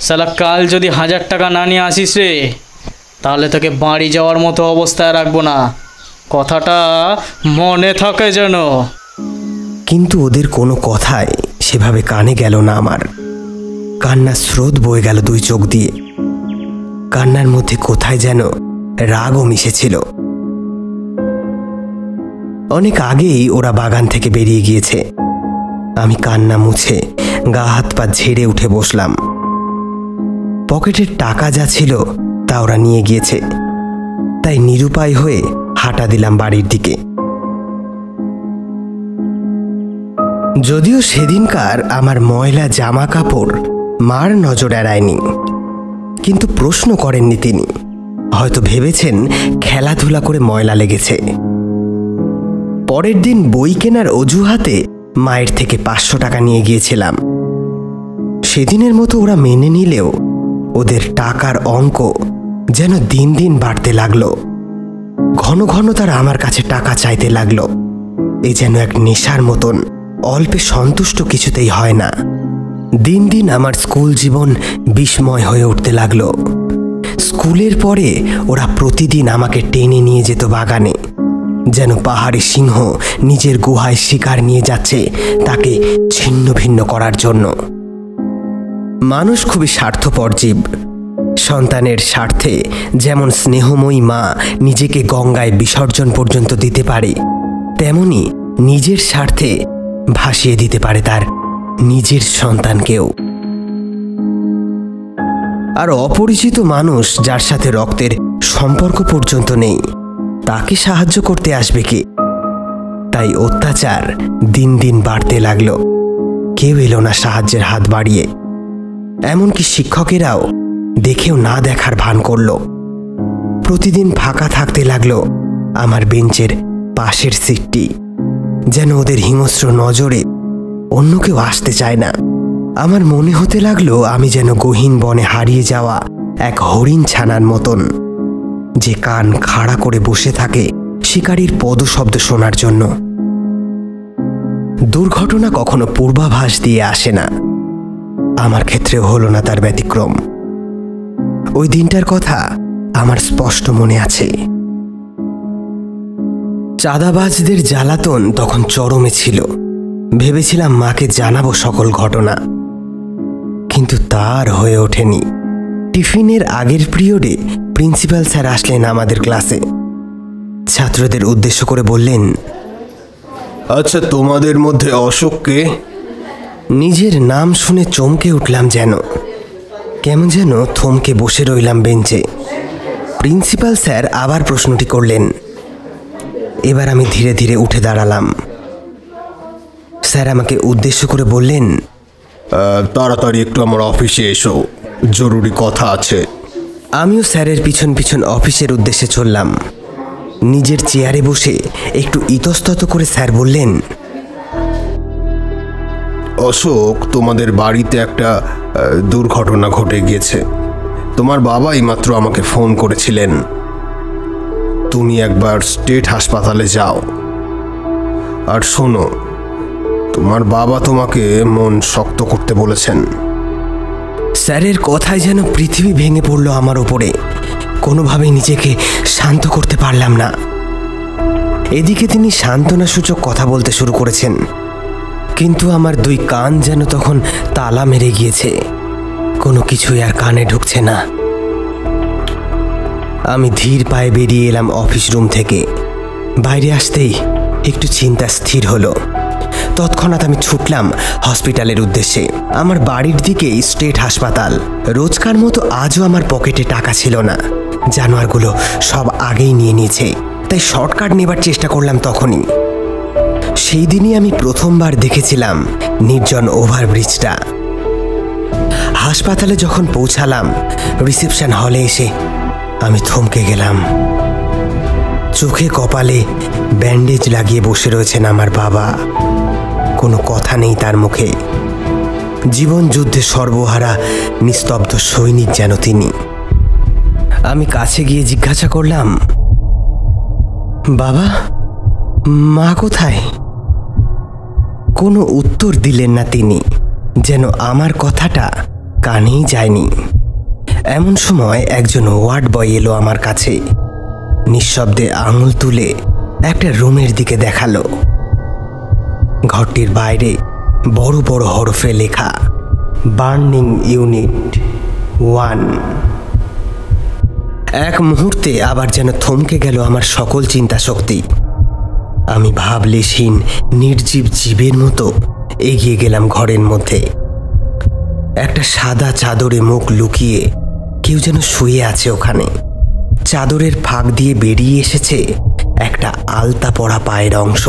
সালা কাল যদি হাজার টাকা না নিয়ে আসিস রে তাহলে তোকে বাড়ি যাওয়ার মতো অবস্থায় রাখব না। কথাটা মনে থাকে যেন। কিন্তু ওদের কোনো কথাই সেভাবে কানে গেল না আমার। কান্নার স্রোত বয়ে গেল দুই চোখ দিয়ে। কান্নার মধ্যে কোথায় যেন রাগও মিশেছিল। অনেক আগেই ওরা বাগান থেকে বেরিয়ে গিয়েছে। আমি কান্না মুছে গা হাত পা ঝেড়ে উঠে বসলাম। পকেটের টাকা যা ছিল তা ওরা নিয়ে গিয়েছে। তাই নিরুপায় হয়ে হাঁটা দিলাম বাড়ির দিকে। যদিও সেদিনকার আমার ময়লা জামা কাপড় মার নজর এড়ায়নি। কিন্তু প্রশ্ন করেননি তিনি। হয়তো ভেবেছেন খেলাধুলা করে ময়লা লেগেছে। পরের দিন বই কেনার অজুহাতে মায়ের থেকে পাঁচশো টাকা নিয়ে গিয়েছিলাম। সেদিনের মতো ওরা মেনে নিলেও ওদের টাকার অঙ্ক যেন দিন দিন বাড়তে লাগল। ঘন ঘন তারা আমার কাছে টাকা চাইতে লাগল। এ যেন এক নেশার মতন, অল্পে সন্তুষ্ট কিছুতেই হয় না। দিন দিন আমার স্কুল জীবন বিস্ময় হয়ে উঠতে লাগল। স্কুলের পরে ওরা প্রতিদিন আমাকে টেনে নিয়ে যেত বাগানে। যেন পাহাড়ি সিংহ নিজের গুহায় শিকার নিয়ে যাচ্ছে তাকে ছিন্ন ভিন্ন করার জন্য। মানুষ খুবই স্বার্থপর জীব। সন্তানের স্বার্থে যেমন স্নেহময়ী মা নিজেকে গঙ্গায় বিসর্জন পর্যন্ত দিতে পারে, তেমনি নিজের স্বার্থে ভাসিয়ে দিতে পারে তার নিজের সন্তানকেও। আর অপরিচিত মানুষ যার সাথে রক্তের সম্পর্ক পর্যন্ত নেই, তাকে সাহায্য করতে আসবে কে? তাই অত্যাচার দিন দিন বাড়তে লাগল। কেউ এলো না সাহায্যের হাত বাড়িয়ে। এমনকি শিক্ষকেরাও দেখেও না দেখার ভান করল। প্রতিদিন ফাঁকা থাকতে লাগল আমার বেঞ্চের পাশের সিটটি, যেন ওদের হিংস্র নজরে অন্য কেউ আসতে চায় না। আমার মনে হতে লাগল আমি যেন গহীন বনে হারিয়ে যাওয়া এক হরিণ ছানার মতন। যে কান খাড়া করে বসে থাকে শিকারীর পদশব্দ শোনার জন্য। দুর্ঘটনা কখনো পূর্বাভাস দিয়ে আসে না। আমার ক্ষেত্রেও হলো না তার ব্যতিক্রম। ওই দিনটার কথা আমার স্পষ্ট মনে আছে। চাঁদাবাজদের জ্বালাতন তখন চরমে ছিল। ভেবেছিলাম মাকে জানাব সকল ঘটনা। কিন্তু তার হয়ে ওঠেনি। টিফিনের আগের পিরিয়ডে প্রিন্সিপাল স্যার আসলেন আমাদের ক্লাসে। ছাত্রদের উদ্দেশ্য করে বললেন আচ্ছা তোমাদের মধ্যে অশোককে? নিজের নাম শুনে চমকে উঠলাম যেন। কেমন যেন থমকে বসে রইলাম বেঞ্চে। প্রিন্সিপাল স্যার আবার প্রশ্নটি করলেন। এবার আমি ধীরে ধীরে উঠে দাঁড়ালাম। স্যার আমাকে উদ্দেশ্য করে বললেন তাড়াতাড়ি একটু আমার অফিসে এসো। জরুরি কথা আছে। আমিও স্যারের পিছন পিছন অফিসের উদ্দেশ্যে চললাম। নিজের চেয়ারে বসে একটু ইতস্তত করে স্যার বললেন অশোক তোমাদের বাড়িতে একটা দুর্ঘটনা ঘটে গিয়েছে। তোমার বাবাই মাত্র আমাকে ফোন করেছিলেন। তুমি একবার স্টেট হাসপাতালে যাও। আর শোনো তোমার বাবা তোমাকে মন শক্ত করতে বলেছেন। স্যারের কথায় যেন পৃথিবী ভেঙে পড়ল আমার ওপরে। কোনোভাবেই নিজেকে শান্ত করতে পারলাম না। এদিকে তিনি সান্ত্বনাসূচক কথা বলতে শুরু করেছেন। কিন্তু আমার দুই কান যেন তখন তালা মেরে গিয়েছে। কোনো কিছুই আর কানে ঢুকছে না। আমি ধীর পায়ে বেরিয়ে এলাম অফিস রুম থেকে। বাইরে আসতেই একটু চিন্তা স্থির হলো। তৎক্ষণাৎ আমি ছুটলাম হসপিটালের উদ্দেশ্যে। আমার বাড়ির দিকে স্টেট হাসপাতাল। রোজকার মতো আজও আমার পকেটে টাকা ছিল না। জানোয়ারগুলো সব আগেই নিয়ে নিয়েছে। তাই শর্টকাট নেবার চেষ্টা করলাম তখনই। সেই দিনই আমি প্রথমবার দেখেছিলাম নির্জন ওভারব্রিজটা। হাসপাতালে যখন পৌঁছালাম, রিসেপশন হলে এসে আমি থমকে গেলাম। চোখে কপালে ব্যান্ডেজ লাগিয়ে বসে রয়েছেন আমার বাবা। কোনো কথা নেই তার মুখে। জীবন যুদ্ধে সর্বহারা, নিস্তব্ধ সৈনিক যেন তিনি। আমি কাছে গিয়ে জিজ্ঞাসা করলাম, বাবা, মা কোথায়? কোনো উত্তর দিলেন না তিনি, যেন আমার কথাটা কানেই যায়নি। এমন সময় একজন ওয়ার্ড বয় এলো আমার কাছে, নিঃশব্দে আঙুল তুলে একটা রুমের দিকে দেখাল। ঘরটির বাইরে বড় বড় হরফে লেখা, বার্নিং ইউনিট ওয়ান এক মুহূর্তে আবার যেন থমকে গেল আমার সকল চিন্তা শক্তি। আমি ভাবলেশহীন, নির্জীব জীবের মতো এগিয়ে গেলাম ঘরের মধ্যে। একটা সাদা চাদরে মুখ লুকিয়ে কেউ যেন শুয়ে আছে ওখানে। চাদরের ফাঁক দিয়ে বেরিয়ে এসেছে একটা আলতা পড়া পায়ের অংশ।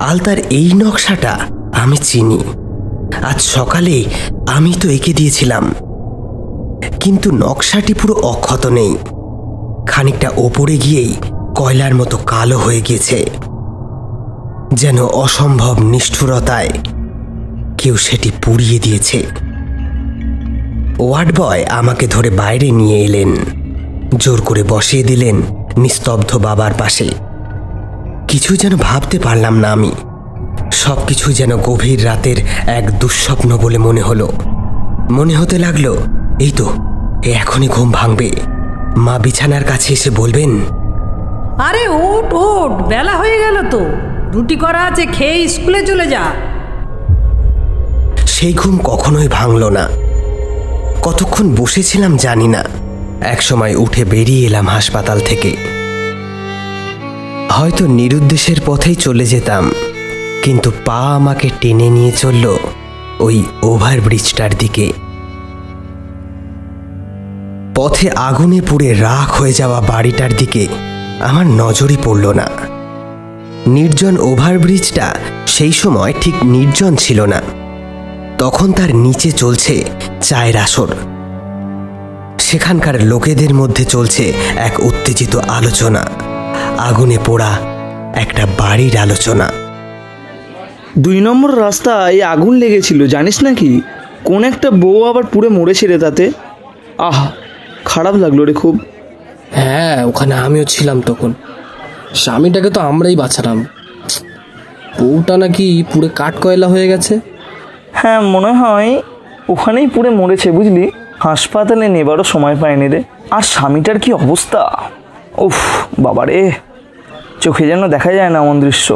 আলতার এই নকশাটা আমি চিনি। আজ সকালে আমি তো এঁকে দিয়েছিলাম। কিন্তু নকশাটি পুরো অক্ষত নেই। খানিকটা ওপরে গিয়েই কয়লার মতো কালো হয়ে গিয়েছে যেন অসম্ভব নিষ্ঠুরতায় কেউ সেটি পুড়িয়ে দিয়েছে। ওয়ার্ড বয় আমাকে ধরে বাইরে নিয়ে এলেন। জোর করে বসিয়ে দিলেন নিস্তব্ধ বাবার পাশে। কিছু যেন ভাবতে পারলাম না আমি। সব কিছু যেন গভীর রাতের এক দুঃস্বপ্ন বলে মনে হলো। মনে হতে লাগল এই তো এ এখনই ঘুম ভাঙবে। মা বিছানার কাছে এসে বলবেন আরে ওট ওট বেলা হয়ে গেল তো। রুটি করা আছে খেয়ে স্কুলে চলে যা। সেই ঘুম কখনোই ভাঙল না। কতক্ষণ বসেছিলাম জানি না। একসময় উঠে বেরিয়ে এলাম হাসপাতাল থেকে। হয়তো নিরুদ্দেশের পথেই চলে যেতাম, কিন্তু পা আমাকে টেনে নিয়ে চলল ওই ওভারব্রিজটার দিকে। পথে আগুনে পুড়ে রাখ হয়ে যাওয়া বাড়িটার দিকে আমার নজরই পড়ল না। নির্জন ওভারব্রিজটা সেই সময় ঠিক নির্জন ছিল না। তখন তার নিচে চলছে চায়ের আসর। সেখানকার লোকেদের মধ্যে চলছে এক উত্তেজিত আলোচনা। আগুনে পোড়া একটা বাড়ির আলোচনা। দুই নম্বর রাস্তায় আগুন লেগেছিল জানিস নাকি? কোন একটা বউ আবার পুড়ে মরেছে রে তাতে। আহা খারাপ লাগল রে খুব। হ্যাঁ ওখানে আমিও ছিলাম তখন। স্বামীটাকে তো আমরাই বাঁচালাম। বউটা নাকি পুরো কাঠ কয়লা হয়ে গেছে। হ্যাঁ মনে হয় ওখানেই পুড়ে মরেছে বুঝলি? হাসপাতালে নেবারও সময় পায়নি রে। আর স্বামীটার কি অবস্থা? উফ বাবারে। চোখে যেন দেখা যায় না এমন দৃশ্য।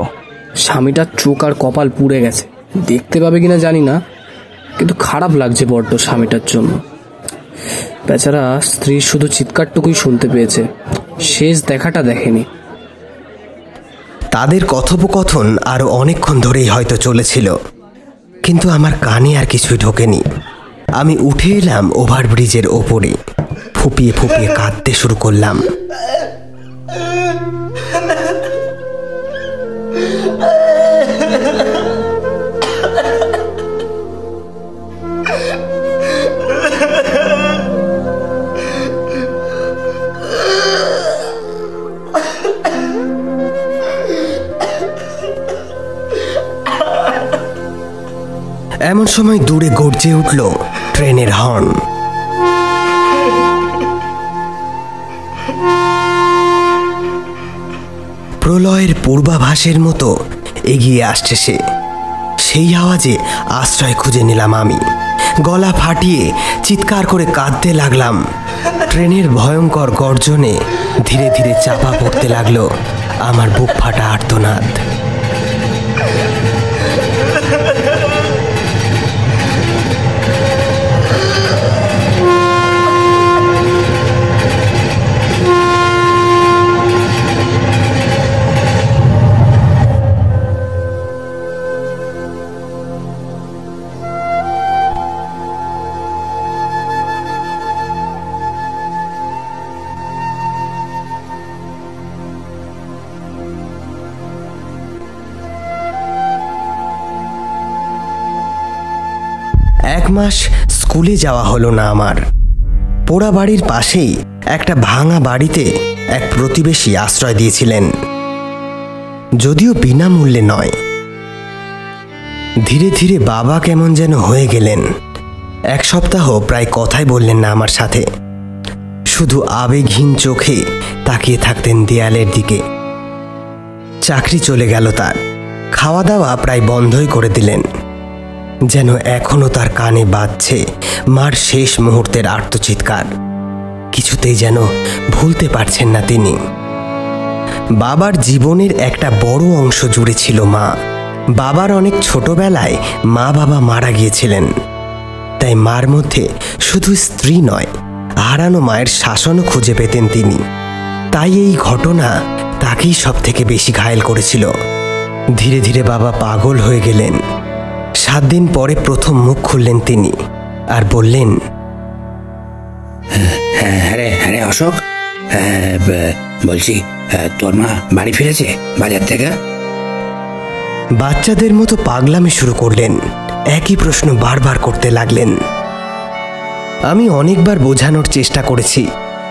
স্বামীটার চোখ আর কপাল পুড়ে গেছে। দেখতে পাবে কিনা জানি না কিন্তু খারাপ লাগছে বড্ড স্বামীটার জন্য। বেচারা স্ত্রী শুধু চিৎকারটুকুই শুনতে পেয়েছে শেষ দেখাটা দেখেনি। তাদের কথোপকথন আরও অনেকক্ষণ ধরেই হয়তো চলেছিল কিন্তু আমার কানে আর কিছুই ঢোকেনি। আমি উঠে এলাম ওভারব্রিজের ওপরে ফুপিয়ে ফুপিয়ে কাঁদতে শুরু করলাম। এমন সময় দূরে গর্জে উঠল ট্রেনের হর্ন। প্রলয়ের পূর্বাভাসের মতো এগিয়ে আসছে সে। সেই আওয়াজে আশ্রয় খুঁজে নিলাম আমি। গলা ফাটিয়ে চিৎকার করে কাঁদতে লাগলাম। ট্রেনের ভয়ঙ্কর গর্জনে ধীরে ধীরে চাপা পড়তে লাগল আমার বুক ফাটা আর্তনাদ। এক মাস স্কুলে যাওয়া হলো না আমার। পোড়া বাড়ির পাশেই একটা ভাঙা বাড়িতে এক প্রতিবেশী আশ্রয় দিয়েছিলেন। যদিও বিনামূল্যে নয়। ধীরে ধীরে বাবা কেমন যেন হয়ে গেলেন। এক সপ্তাহ প্রায় কথাই বললেন না আমার সাথে। শুধু আবেগহীন চোখে তাকিয়ে থাকতেন দেয়ালের দিকে। চাকরি চলে গেল তার। খাওয়া দাওয়া প্রায় বন্ধই করে দিলেন। যেন এখনও তার কানে বাজছে মার শেষ মুহূর্তের আর্তচিৎকার। কিছুতেই যেন ভুলতে পারছেন না তিনি। বাবার জীবনের একটা বড় অংশ জুড়ে ছিল মা। বাবার অনেক ছোটবেলায় মা বাবা মারা গিয়েছিলেন। তাই মার মধ্যে শুধু স্ত্রী নয়, হারানো মায়ের শাসনও খুঁজে পেতেন তিনি। তাই এই ঘটনা তাকেই সব থেকে বেশি ঘায়েল করেছিল। ধীরে ধীরে বাবা পাগল হয়ে গেলেন। সাত দিন পরে প্রথম মুখ খুললেন তিনি আর বললেন হ্যাঁ রে হ্যাঁ রে অশোক। হ্যাঁ, বলছি হ্যাঁ, তোর মা বাড়ি ফিরেছে বাজার থেকে? বাচ্চাদের মতো পাগলামি শুরু করলেন। একই প্রশ্ন বারবার করতে লাগলেন। আমি অনেকবার বোঝানোর চেষ্টা করেছি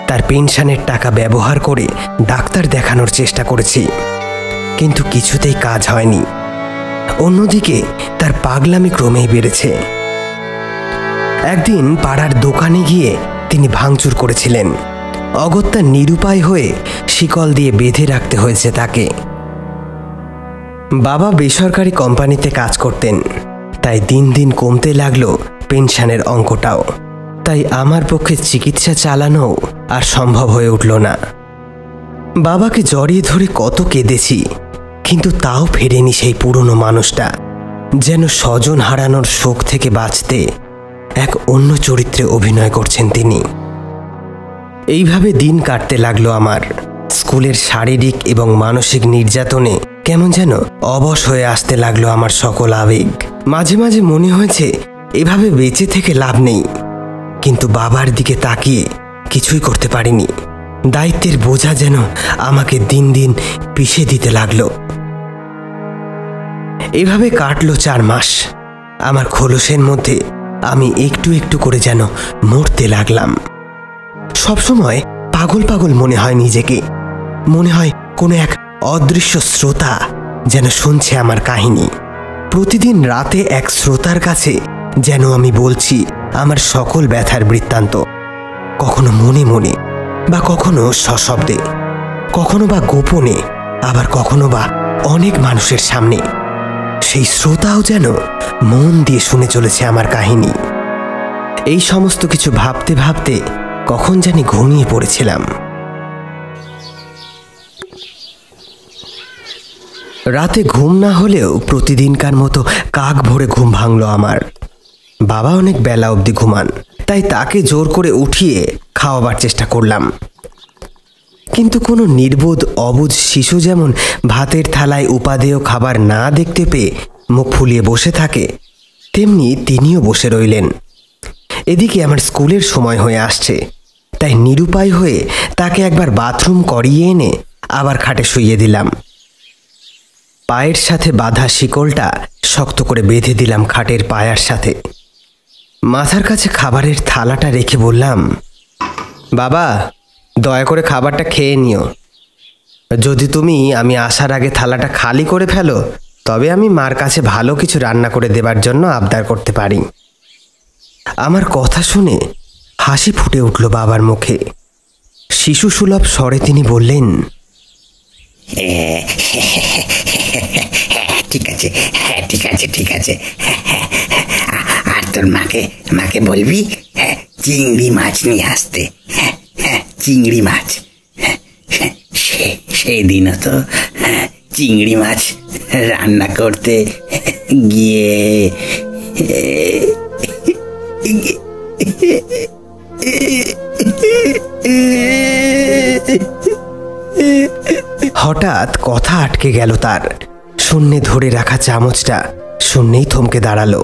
তার পেনশনের টাকা ব্যবহার করে ডাক্তার দেখানোর চেষ্টা করেছি কিন্তু কিছুতেই কাজ হয়নি। অন্যদিকে, তার পাগলামি ক্রমেই বেড়েছে। একদিন পাড়ার দোকানে গিয়ে তিনি ভাঙচুর করেছিলেন। অগত্যা নিরুপায় হয়ে শিকল দিয়ে বেঁধে রাখতে হয়েছে তাকে। বাবা বেসরকারি কোম্পানিতে কাজ করতেন। তাই দিন দিন কমতে লাগল পেনশনের অঙ্কটাও। তাই আমার পক্ষে চিকিৎসা চালানো আর সম্ভব হয়ে উঠল না। বাবাকে জড়িয়ে ধরে কত কেঁদেছি। কিন্তু তাও ফেরেনি সেই পুরনো মানুষটা, যেন স্বজন হারানোর শোক থেকে বাঁচতে এক অন্য চরিত্রে অভিনয় করছেন তিনি। এইভাবে দিন কাটতে লাগল আমার। স্কুলের শারীরিক এবং মানসিক নির্যাতনে কেমন যেন অবশ হয়ে আসতে লাগল আমার সকল আবেগ। মাঝে মাঝে মনে হয়েছে, এভাবে বেঁচে থেকে লাভ নেই। কিন্তু বাবার দিকে তাকিয়ে কিছুই করতে পারিনি। দায়িত্বের বোঝা যেন আমাকে দিন দিন পিষে দিতে লাগল। এভাবে কাটলো চার মাস। আমার খোলসের মধ্যে আমি একটু একটু করে যেন মরতে লাগলাম। সবসময় পাগল পাগল মনে হয় নিজেকে। মনে হয় কোনো এক অদৃশ্য শ্রোতা যেন শুনছে আমার কাহিনী। প্রতিদিন রাতে এক শ্রোতার কাছে যেন আমি বলছি, আমার সকল ব্যথার বৃত্তান্ত। কখনো মনে মনে বা কখনো সশব্দে, কখনো বা গোপনে, আবার কখনো বা অনেক মানুষের সামনে। সেই শ্রোতাও যেন মন দিয়ে শুনে চলেছে আমার কাহিনী। এই সমস্ত কিছু ভাবতে ভাবতে কখন জানি ঘুমিয়ে পড়েছিলাম। রাতে ঘুম না হলেও প্রতিদিনকার মতো কাক ভরে ঘুম ভাঙলো আমার। বাবা অনেক বেলা অবধি ঘুমান, তাই তাকে জোর করে উঠিয়ে খাওয়াবার চেষ্টা করলাম। কিন্তু কোনো নির্বোধ অবুধ শিশু যেমন ভাতের থালায় উপাদেয় খাবার না দেখতে পেয়ে মুখ ফুলিয়ে বসে থাকে, তেমনি তিনিও বসে রইলেন। এদিকে আমার স্কুলের সময় হয়ে আসছে, তাই নিরুপায় হয়ে তাকে একবার বাথরুম করিয়ে এনে আবার খাটে শুইয়ে দিলাম। পায়ের সাথে বাঁধা শিকলটা শক্ত করে বেঁধে দিলাম খাটের পায়ার সাথে। মাথার কাছে খাবারের থালাটা রেখে বললাম, বাবা দয়া করে খাবারটা খেয়ে নিও। যদি তুমি আমি আসার আগে থালাটা খালি করে ফেলো, তবে আমি মার কাছে ভালো কিছু রান্না করে দেবার জন্য আবদার করতে পারি। আমার কথা শুনে হাসি ফুটে উঠল বাবার মুখে। শিশু সুলভ স্বরে তিনি বললেন, ঠিক আছে হ্যাঁ ঠিক আছে ঠিক আছে। আর তোর মাকে মাকে বলবি? চিংড়ি মাছ নিয়ে আসতে। হ্যাঁ হ্যাঁ চিংড়ি মাছ। হ্যাঁ, হ্যাঁ, সে তো চিংড়ি মাছ রান্না করতে গিয়ে হঠাৎ কথা আটকে গেল তার। শূন্যে ধরে রাখা চামচটা শূন্যেই থমকে দাঁড়াল।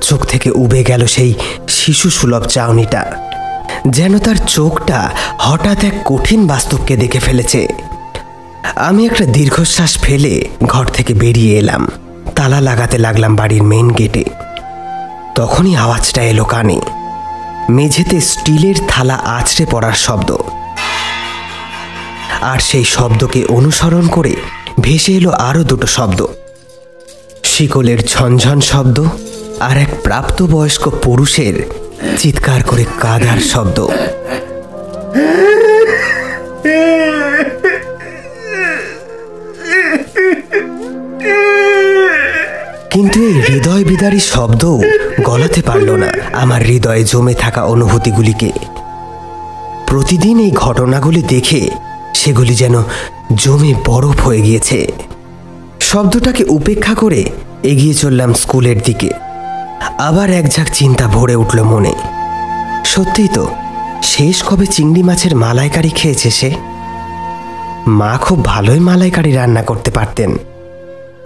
চোখ থেকে উবে গেল সেই শিশু সুলভ চাউনিটা। যেন তার চোখটা হঠাৎ এক কঠিন বাস্তবকে দেখে ফেলেছে। আমি একটা দীর্ঘশ্বাস ফেলে ঘর থেকে বেরিয়ে এলাম। তালা লাগাতে লাগলাম বাড়ির মেন গেটে তখনই আওয়াজটা এলো কানে। মেঝেতে স্টিলের থালা আছড়ে পড়ার শব্দ। আর সেই শব্দকে অনুসরণ করে ভেসে এলো আরও দুটো শব্দ। শিকলের ঝনঝন শব্দ আর এক প্রাপ্তবয়স্ক পুরুষের চিৎকার করে কাঁদার শব্দ। কিন্তু এই হৃদয় বিদারী শব্দও গলাতে পারল না আমার হৃদয়ে জমে থাকা অনুভূতিগুলিকে। প্রতিদিন এই ঘটনাগুলি দেখে সেগুলি যেন জমে বরফ হয়ে গিয়েছে। শব্দটাকে উপেক্ষা করে এগিয়ে চললাম স্কুলের দিকে। আবার এক ঝাঁক চিন্তা ভরে উঠল মনে। সত্যিই তো, শেষ কবে চিংড়ি মাছের মালাইকারি খেয়েছে সে? মা খুব ভালোই মালাইকারি রান্না করতে পারতেন।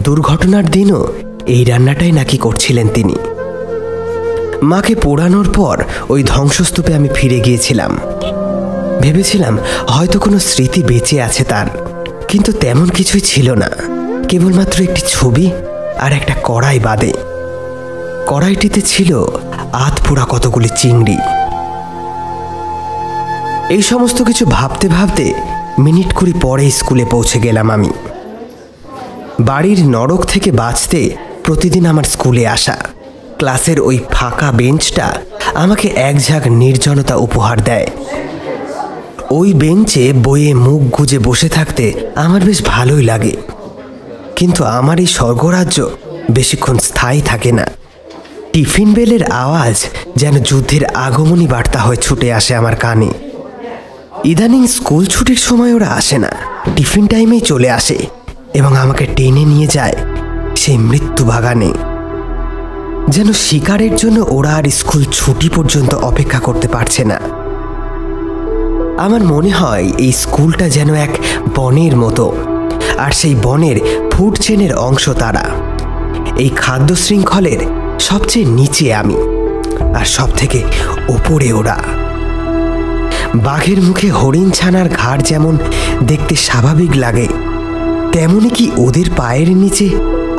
দুর্ঘটনার দিনও এই রান্নাটাই নাকি করছিলেন তিনি। মাকে পোড়ানোর পর ওই ধ্বংসস্তূপে আমি ফিরে গিয়েছিলাম। ভেবেছিলাম হয়তো কোনো স্মৃতি বেঁচে আছে তার, কিন্তু তেমন কিছুই ছিল না। কেবলমাত্র একটি ছবি আর একটা কড়াই বাদে। কড়াইটিতে ছিল আধ পোড়া কতগুলি চিংড়ি। এই সমস্ত কিছু ভাবতে ভাবতে মিনিট কুড়ি পরে স্কুলে পৌঁছে গেলাম আমি। বাড়ির নরক থেকে বাঁচতে প্রতিদিন আমার স্কুলে আসা। ক্লাসের ওই ফাঁকা বেঞ্চটা আমাকে এক ঝাঁক নির্জনতা উপহার দেয়। ওই বেঞ্চে বইয়ে মুখ গুজে বসে থাকতে আমার বেশ ভালোই লাগে। কিন্তু আমার এই স্বর্গরাজ্য বেশিক্ষণ স্থায়ী থাকে না। টিফিন বেলের আওয়াজ যেন যুদ্ধের আগমনী বার্তা হয়ে ছুটে আসে আমার কানে। ইদানিং স্কুল ছুটির সময় ওরা আসে না। টিফিন টাইমেই চলে আসে এবং আমাকে টেনে নিয়ে যায় সেই মৃত্যু বাগানে। যেন শিকারের জন্য ওরা আর স্কুল ছুটি পর্যন্ত অপেক্ষা করতে পারছে না। আমার মনে হয় এই স্কুলটা যেন এক বনের মতো, আর সেই বনের ফুড চেনের অংশ তারা। এই খাদ্য শৃঙ্খলের সবচেয়ে নিচে আমি, আর সব থেকে ওপরে ওরা। বাঘের মুখে হরিণ ছানার ঘাড় যেমন দেখতে স্বাভাবিক লাগে, তেমনি কি ওদের পায়ের নিচে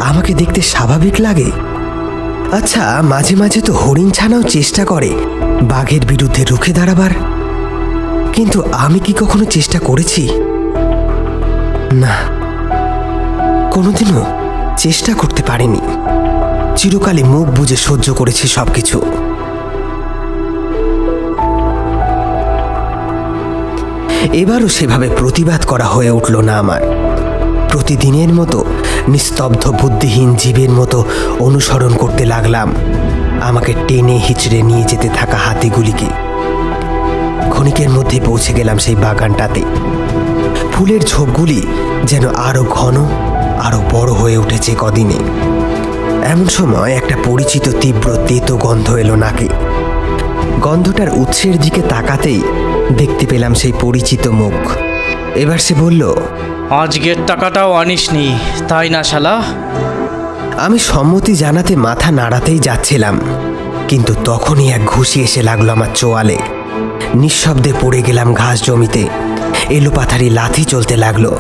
আমাকে দেখতে স্বাভাবিক লাগে? আচ্ছা মাঝে মাঝে তো হরিণ ছানাও চেষ্টা করে বাঘের বিরুদ্ধে রুখে দাঁড়াবার। কিন্তু আমি কি কখনো চেষ্টা করেছি? না, কোনোদিনও চেষ্টা করতে পারিনি। চিরকালে মুখ বুঝে সহ্য করেছি সবকিছু। এবারও সেভাবে প্রতিবাদ করা হয়ে উঠল না আমার। প্রতিদিনের মতো নিস্তব্ধ বুদ্ধিহীন জীবের মতো অনুসরণ করতে লাগলাম। আমাকে টেনে হিচড়ে নিয়ে যেতে থাকা হাতিগুলিকে। ক্ষণিকের মধ্যে পৌঁছে গেলাম সেই বাগানটাতে। ফুলের ঝোপগুলি যেন আরও ঘন আরও বড় হয়ে উঠেছে কদিনে। এমন সময় একটা পরিচিত তীব্র তেতো গন্ধ এলো নাকে। গন্ধটার উৎসের দিকে তাকাতেই দেখতে পেলাম সেই পরিচিত মুখ। এবার সে বলল আজকের টাকাটাও আনিসনি তাই না শালা? আমি সম্মতি জানাতে মাথা নাড়াতেই যাচ্ছিলাম কিন্তু তখনই এক ঘুষি এসে লাগল আমার চোয়ালে। নিঃশব্দে পড়ে গেলাম ঘাস জমিতে। এলোপাথারি লাথি চলতে লাগল।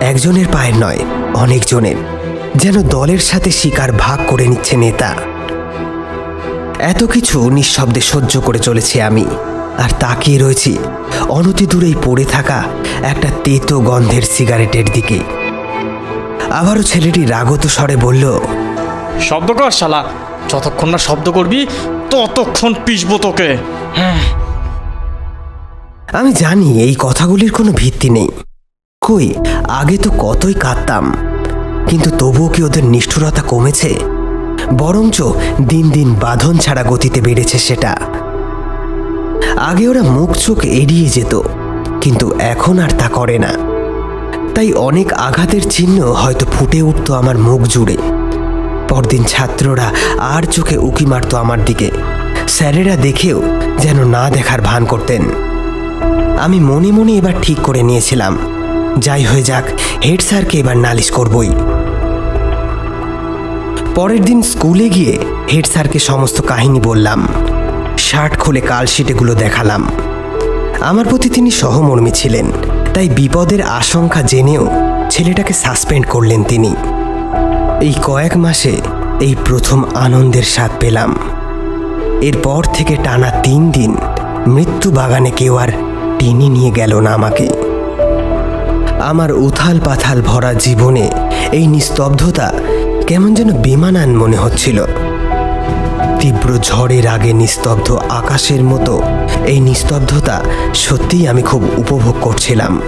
একজনের পায়ের নয় অনেকজনের। যেন দলের সাথে শিকার ভাগ করে নিচ্ছে নেতা। এত কিছু নিঃশব্দে সহ্য করে চলেছি আমি আর তাকিয়ে রয়েছি অনতি দূরেই পড়ে থাকা একটা তেতো গন্ধের সিগারেটের দিকে। আবারও ছেলেটি রাগত স্বরে বলল শব্দ কর শালা যতক্ষণ না শব্দ করবি ততক্ষণ পিসবো তোকে। আমি জানি এই কথাগুলির কোনো ভিত্তি নেই। কই আগে তো কতই কাঁদতাম। কিন্তু তবুও কি ওদের নিষ্ঠুরতা কমেছে? বরঞ্চ দিন দিন বাঁধন ছাড়া গতিতে বেড়েছে সেটা। আগে ওরা মুখ চোখ এড়িয়ে যেত, কিন্তু এখন আর তা করে না। তাই অনেক আঘাতের চিহ্ন হয়তো ফুটে উঠত আমার মুখ জুড়ে। পরদিন ছাত্ররা আর চোখে উকি মারত আমার দিকে। স্যারেরা দেখেও যেন না দেখার ভান করতেন। আমি মনে মনে এবার ঠিক করে নিয়েছিলাম। যাই হয়ে যাক, হেড স্যারকে এবার নালিশ করবই। পরের দিন স্কুলে গিয়ে হেড স্যারকে সমস্ত কাহিনী বললাম। শার্ট খুলে কালশিটেগুলো দেখালাম। আমার প্রতি তিনি সহমর্মী ছিলেন, তাই বিপদের আশঙ্কা জেনেও ছেলেটাকে সাসপেন্ড করলেন তিনি। এই কয়েক মাসে এই প্রথম আনন্দের স্বাদ পেলাম। এরপর থেকে টানা তিন দিন মৃত্যু বাগানে কেউ আর টেনে নিয়ে গেল না আমাকে। আমার উথাল পাথাল ভরা জীবনে এই নিস্তব্ধতা কেমন যেন বেমানান মনে হচ্ছিল। তীব্র ঝড়ের আগে নিস্তব্ধ আকাশের মতো এই নিস্তব্ধতা সত্যিই আমি খুব উপভোগ করছিলাম।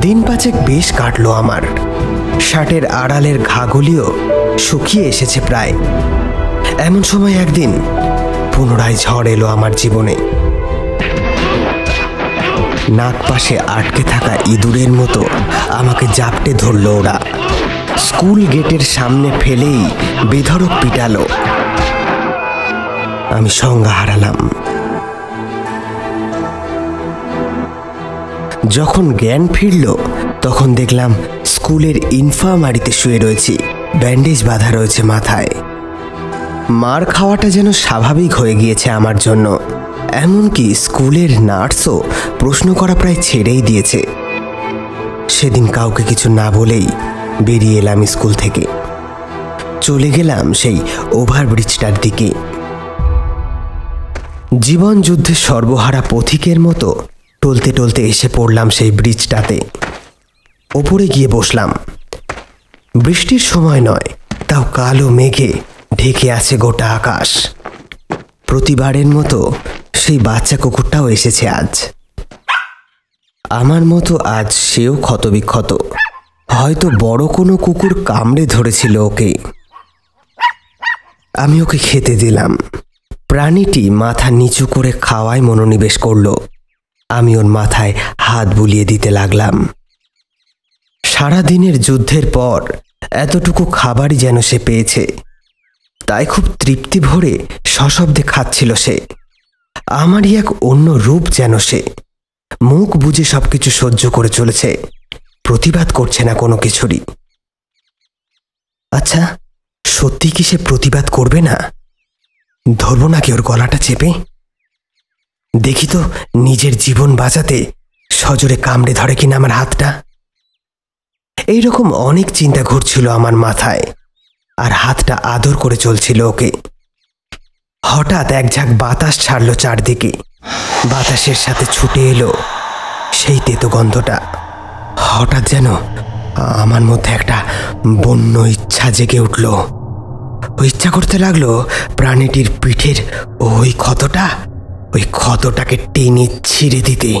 দিন পাঁচেক বেশ কাটলো আমার। শার্টের আড়ালের ঘাগুলিও শুকিয়ে এসেছে প্রায়। এমন সময় একদিন পুনরায় ঝড় এলো আমার জীবনে। নাক পাশে আটকে থাকা ইঁদুরের মতো আমাকে জাপটে ধরল ওরা। স্কুল গেটের সামনে ফেলেই বেধড়ক পিটালো। আমি সংজ্ঞা হারালাম। যখন জ্ঞান ফিরল, তখন দেখলাম স্কুলের ইনফার্মারিতে শুয়ে রয়েছি। ব্যান্ডেজ বাঁধা রয়েছে মাথায়। মার খাওয়াটা যেন স্বাভাবিক হয়ে গিয়েছে আমার জন্য। এমনকি স্কুলের নার্সও প্রশ্ন করা প্রায় ছেড়েই দিয়েছে। সেদিন কাউকে কিছু না বলেই বেরিয়ে এলাম স্কুল থেকে। চলে গেলাম সেই ওভারব্রিজটার দিকে। জীবন যুদ্ধে সর্বহারা পথিকের মতো টলতে টলতে এসে পড়লাম সেই ব্রিজটাতে। ওপরে গিয়ে বসলাম। বৃষ্টির সময় নয়, তাও কালো মেঘে ঢেকে আছে গোটা আকাশ। প্রতিবারের মতো সেই বাচ্চা কুকুরটাও এসেছে আজ। আমার মতো আজ সেও ক্ষতবিক্ষত। হয়তো বড় কোনো কুকুর কামড়ে ধরেছিল ওকে। আমি ওকে খেতে দিলাম। প্রাণীটি মাথা নিচু করে খাওয়ায় মনোনিবেশ করল। আমি ওর মাথায় হাত বুলিয়ে দিতে লাগলাম। সারা দিনের যুদ্ধের পর এতটুকু খাবারই যেন সে পেয়েছে। তাই খুব তৃপ্তি ভরে সশব্দে খাচ্ছিল সে। আমারই এক অন্য রূপ যেন সে। মুখ বুঝে সবকিছু সহ্য করে চলেছে। প্রতিবাদ করছে না কোনো কিছুরই। আচ্ছা সত্যি কি সে প্রতিবাদ করবে না? ধরবো নাকি ওর গলাটা চেপে? দেখি তো নিজের জীবন বাঁচাতে সজোরে কামড়ে ধরে কিনা আমার হাতটা। এইরকম অনেক চিন্তা ঘুরছিল আমার মাথায়, আর হাতটা আদর করে চলছিল ওকে। হঠাৎ এক ঝাঁক বাতাস ছাড়লো চারদিকে। বাতাসের সাথে ছুটে এলো সেই তেতো গন্ধটা। হঠাৎ যেন আমার মধ্যে একটা বন্য ইচ্ছা জেগে উঠল। ইচ্ছা করতে লাগল প্রাণীটির পিঠের ওই ক্ষতটা, ওই ক্ষতটাকে টেনে ছিঁড়ে দিতে।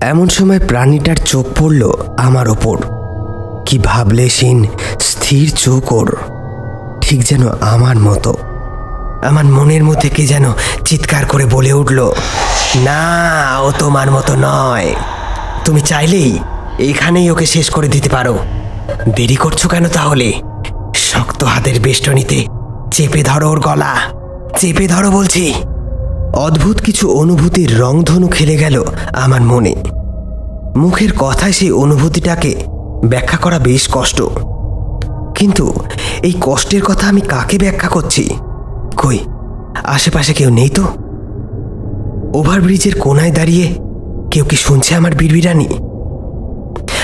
এমন সময় প্রাণীটার চোখ পড়ল আমার ওপর। কি ভাবলে সিন স্থির চোখ ওর, ঠিক যেন আমার মতো। আমার মনের মধ্যে কে যেন চিৎকার করে বলে উঠল, না, ও তোমার মতো নয়। তুমি চাইলেই এখানেই ওকে শেষ করে দিতে পারো। দেরি করছ কেন তাহলে? শক্ত হাতের বেষ্টনীতে চেপে ধরো ওর গলা। চেপে ধরো বলছি। অদ্ভুত কিছু অনুভূতির রংধনু খেলে গেল আমার মনে। মুখের কথায় সেই অনুভূতিটাকে ব্যাখ্যা করা বেশ কষ্ট। কিন্তু এই কষ্টের কথা আমি কাকে ব্যাখ্যা করছি? কই, আশেপাশে কেউ নেই তো? ওভারব্রিজের কোনায় দাঁড়িয়ে কেউ কি শুনছে আমার বিড়বিড়ানি?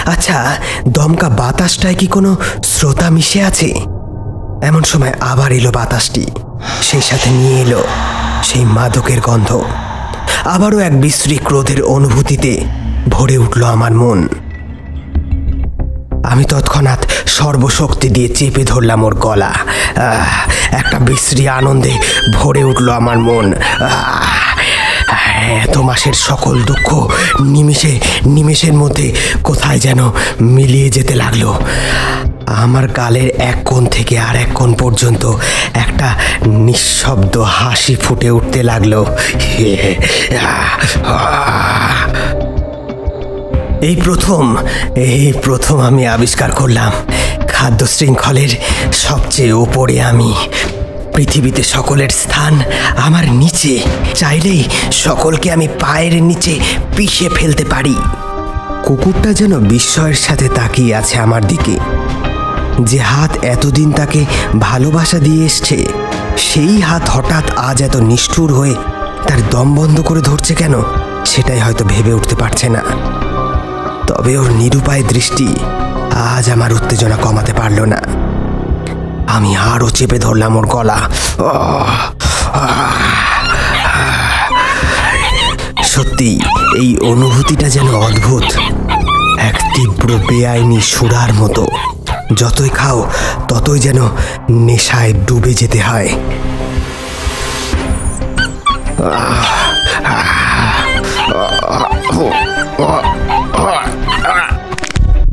আচ্ছা দমকা বাতাসটায় কি কোনো শ্রোতা মিশে আছে? এমন সময় আবার এলো বাতাসটি। সেই সাথে নিয়ে এলো সেই মাদকের গন্ধ। আবারও এক বিশ্রী ক্রোধের অনুভূতিতে ভরে উঠল আমার মন। আমি তৎক্ষণাৎ সর্বশক্তি দিয়ে চেপে ধরলাম ওর গলা। একটা বিশ্রী আনন্দে ভরে উঠল আমার মন। আহ, এত মাসের সকল দুঃখ নিমেষে, নিমেষের মধ্যে কোথায় যেন মিলিয়ে যেতে লাগল। আমার গালের এক কোণ থেকে আর এক কোণ পর্যন্ত একটা নিঃশব্দ হাসি ফুটে উঠতে লাগল। এই প্রথম এই প্রথম আমি আবিষ্কার করলাম। খাদ্য শৃঙ্খলের সবচেয়ে ওপরে আমি পৃথিবীতে সকলের স্থান আমার নিচে। চাইলেই সকলকে আমি পায়ের নিচে পিষে ফেলতে পারি। কুকুরটা যেন বিস্ময়ের সাথে তাকিয়ে আছে আমার দিকে। যে হাত এতদিন তাকে ভালোবাসা দিয়ে এসছে, সেই হাত হঠাৎ আজ এত নিষ্ঠুর হয়ে তার দম বন্ধ করে ধরছে কেন, সেটাই হয়তো ভেবে উঠতে পারছে না। তবে ওর নিরুপায় দৃষ্টি আজ আমার উত্তেজনা কমাতে পারল না। আমি আরও চেপে ধরলাম ওর গলা। সত্যি, এই অনুভূতিটা যেন অদ্ভুত। এক তীব্র বেআইনি সুরার মতো। যতই খাও, ততই যেন নেশায় ডুবে যেতে হয়।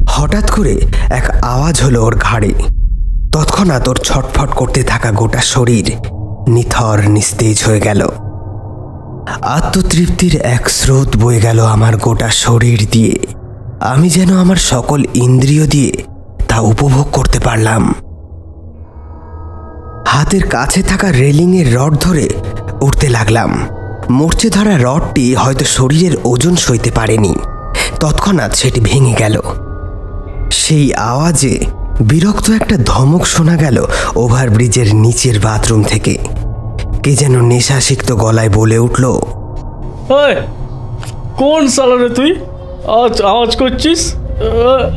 হঠাৎ করে এক আওয়াজ হলো ওর ঘাড়ে। তৎক্ষণাৎ ওর ছটফট করতে থাকা গোটা শরীর নিথর, নিস্তেজ হয়ে গেল। আত্মতৃপ্তির এক স্রোত বয়ে গেল আমার গোটা শরীর দিয়ে। আমি যেন আমার সকল ইন্দ্রিয় দিয়ে তা উপভোগ করতে পারলাম। হাতের কাছে থাকা রেলিংয়ের রড ধরে উঠতে লাগলাম। মরচে ধরা রডটি হয়তো শরীরের ওজন সইতে পারেনি। তৎক্ষণাৎ সেটি ভেঙে গেল। সেই আওয়াজে বিরক্ত একটা ধমক শোনা গেল ওভারব্রিজের নিচের বাথরুম থেকে। কে যেন নেশাসিক্ত গলায় বলে উঠল কোন সালা রে তুই? আজ আওয়াজ করছিস?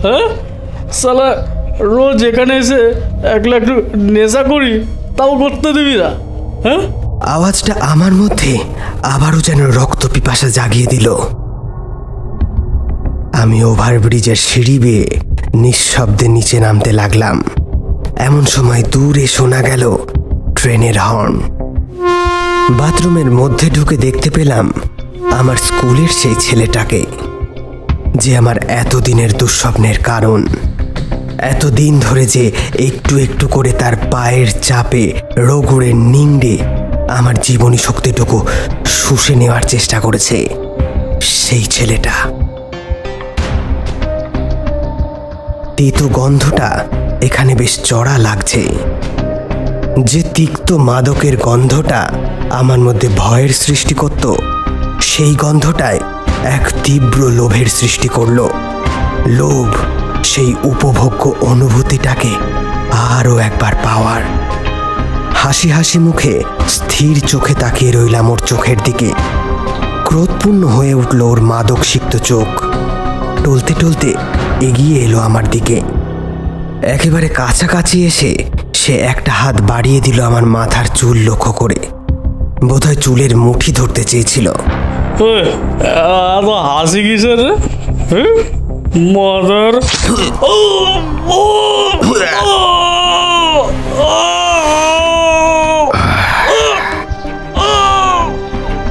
হ্যাঁ সালা রোজ এখানে এসে একলা একটু নেশা করি তাও করতে দিবি না হ্যাঁ? আওয়াজটা আমার মধ্যে আবারও যেন রক্ত পিপাসা জাগিয়ে দিল। আমি ওভারব্রিজের সিঁড়ি বেয়ে নিঃশব্দে নিচে নামতে লাগলাম। এমন সময় দূরে শোনা গেল ট্রেনের হর্ন। বাথরুমের মধ্যে ঢুকে দেখতে পেলাম আমার স্কুলের সেই ছেলেটাকে, যে আমার এতদিনের দুঃস্বপ্নের কারণ। এতদিন ধরে যে একটু একটু করে তার পায়ের চাপে, রোগড়ে নিংড়ে আমার জীবনী শক্তিটুকু শুষে নেওয়ার চেষ্টা করেছে সেই ছেলেটা। তেতো গন্ধটা এখানে বেশ চড়া লাগছে। যে তিক্ত মাদকের গন্ধটা আমার মধ্যে ভয়ের সৃষ্টি করত, সেই গন্ধটায় এক তীব্র লোভের সৃষ্টি করল। লোভ সেই উপভোগ্য অনুভূতিটাকে আরও একবার পাওয়ার। হাসি হাসি মুখে স্থির চোখে তাকিয়ে রইলাম ওর চোখের দিকে। ক্রোধপূর্ণ হয়ে উঠল ওর মাদক সিক্ত চোখ। টলতে টলতে এগিয়ে এলো আমার দিকে। একেবারে কাছাকাছি এসে সে একটা হাত বাড়িয়ে দিল আমার মাথার চুল লক্ষ্য করে। বোধহয় চুলের মুঠি ধরতে চেয়েছিল। হাসি কিসের মাদার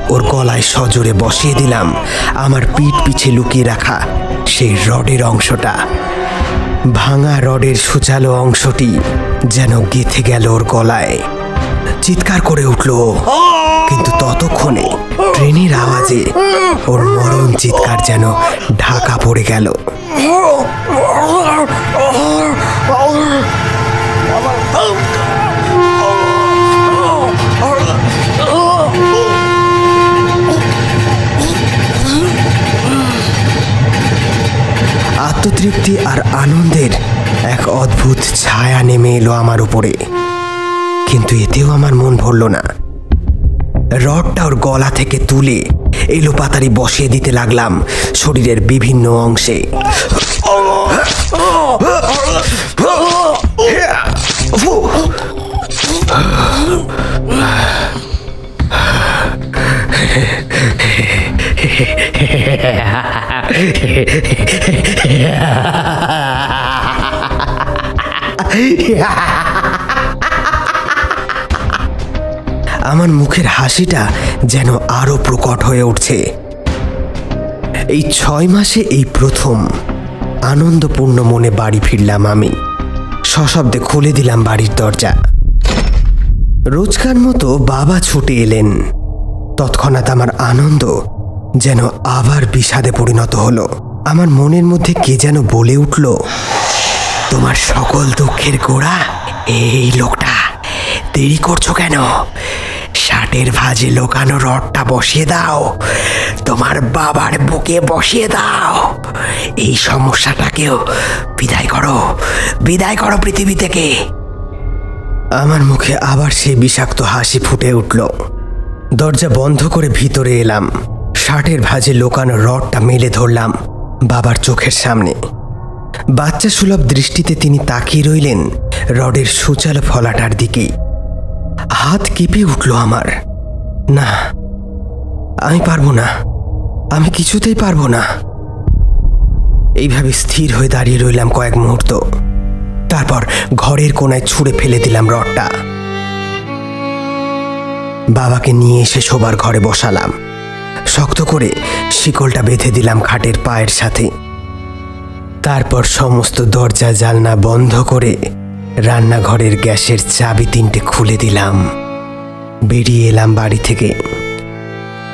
ওর গলায় সজোরে বসিয়ে দিলাম আমার পিঠ পিছে লুকিয়ে রাখা। সেই রডের অংশটা। ভাঙা রডের সুচালো অংশটি যেন গেথে গেল ওর গলায়। চিৎকার করে উঠল কিন্তু ততক্ষণে ট্রেনের আওয়াজে ওর মরণ চিৎকার যেন ঢাকা পড়ে গেল। আত্মতৃপ্তি আর আনন্দের এক অদ্ভুত ছায়া নেমে এলো আমার উপরে। কিন্তু এতেও আমার মন ভরল না। রডটা ওর গলা থেকে তুলে এলো পাতারি বসিয়ে দিতে লাগলাম শরীরের বিভিন্ন অংশে। আমার মুখের হাসিটা যেন আরও প্রকট হয়ে উঠছে। এই ছয় মাসে এই প্রথম আনন্দপূর্ণ মনে বাড়ি ফিরলাম আমি। সশব্দে খুলে দিলাম বাড়ির দরজা। রোজকার মতো বাবা ছুটে এলেন। তৎক্ষণাৎ আমার আনন্দ যেন আবার বিষাদে পরিণত হলো। আমার মনের মধ্যে কে যেন বলে উঠল, তোমার সকল দুঃখের গোড়া এই লোকটা। দেরি করছ কেন? শার্টের ভাজে লোকানো রডটা বসিয়ে দাও। তোমার বাবার বুকে বসিয়ে দাও। এই সমস্যাটাকেও বিদায় করো। বিদায় করো পৃথিবী থেকে। আমার মুখে আবার সেই বিষাক্ত হাসি ফুটে উঠল। দরজা বন্ধ করে ভিতরে এলাম। শার্টের ভাজে লোকানো রডটা মেলে ধরলাম বাবার চোখের সামনে। বাচ্চা সুলভ দৃষ্টিতে তিনি তাকিয়ে রইলেন রডের সুচালো ফলাটার দিকে হাত কেঁপে উঠল আমার। না, আমি পারব না। আমি কিছুতেই পারব না। এইভাবে স্থির হয়ে দাঁড়িয়ে রইলাম কয়েক মুহূর্ত। তারপর ঘরের কোনায় ছুঁড়ে ফেলে দিলাম রডটা। বাবাকে নিয়ে এসে শোবার ঘরে বসালাম। শক্ত করে শিকলটা বেঁধে দিলাম খাটের পায়ের সাথে। তারপর সমস্ত দরজা জালনা বন্ধ করে রান্নাঘরের গ্যাসের চাবি তিনটে খুলে দিলাম। বেরিয়ে এলাম বাড়ি থেকে।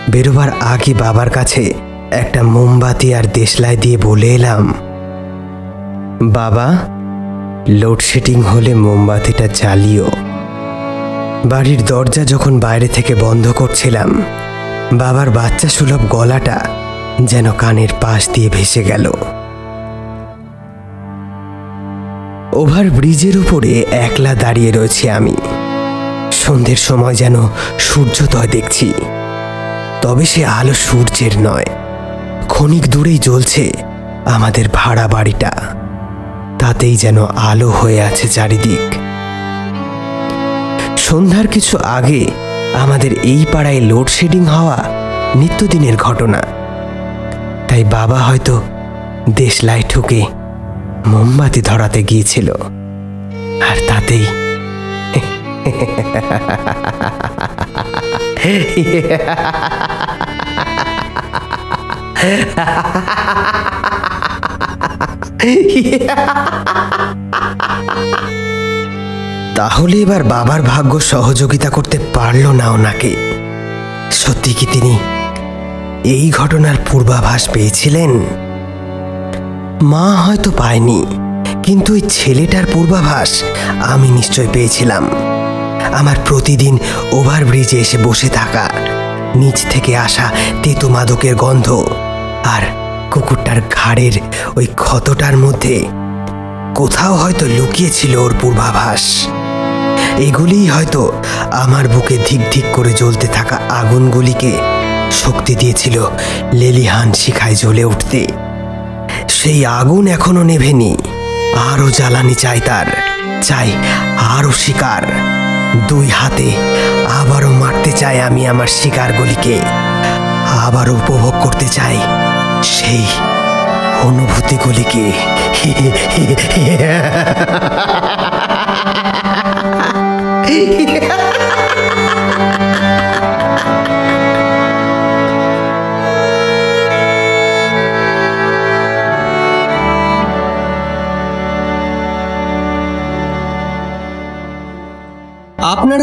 বেরোবার আগে বাবার কাছে একটা মোমবাতি আর দেশলাই দিয়ে বলে এলাম, বাবা, লোডশেডিং হলে মোমবাতিটা জ্বালিও। বাড়ির দরজা যখন বাইরে থেকে বন্ধ করছিলাম বাবার বাচ্চা সুলভ গলাটা যেন কানের পাশ দিয়ে ভেসে গেল। ওভার ব্রিজের উপরে একলা দাঁড়িয়ে রয়েছি আমি। সন্ধ্যের সময় যেন সূর্যোদয় দেখছি। তবে সে আলো সূর্যের নয়। ক্ষণিক দূরেই জ্বলছে আমাদের ভাড়া বাড়িটা। তাতেই যেন আলো হয়ে আছে চারিদিক। সন্ধ্যার কিছু আগে আমাদের এই পাড়ায় লোডশেডিং হওয়া নিত্যদিনের ঘটনা। তাই বাবা হয়তো দেশলাই ঠুকে মোমবাতি ধরাতে গিয়েছিল। আর তাতেই তাহলে এবার বাবার ভাগ্য সহযোগিতা করতে পারল না ওনাকে। সত্যি কি তিনি এই ঘটনার পূর্বাভাস পেয়েছিলেন? মা হয়তো পায়নি, কিন্তু ওই ছেলেটার পূর্বাভাস আমি নিশ্চয় পেয়েছিলাম। আমার প্রতিদিন ওভারব্রিজে এসে বসে থাকা, নিচ থেকে আসা তেতো মাদকের গন্ধ আর কুকুরটার ঘাড়ের ওই ক্ষতটার মধ্যে কোথাও হয়তো লুকিয়েছিল ওর পূর্বাভাস। এগুলিই হয়তো আমার বুকে ধিক ধিক করে জ্বলতে থাকা আগুনগুলিকে শক্তি দিয়েছিল লেলিহান শিখায় জ্বলে উঠতে। সেই আগুন এখনও নেভেনি, আরও জ্বালানি চাই তার, চাই আরও শিকার। দুই হাতে আবারও মারতে চাই আমি আমার শিকারগুলিকে আবারও উপভোগ করতে চাই সেই অনুভূতিগুলিকে। আপনারা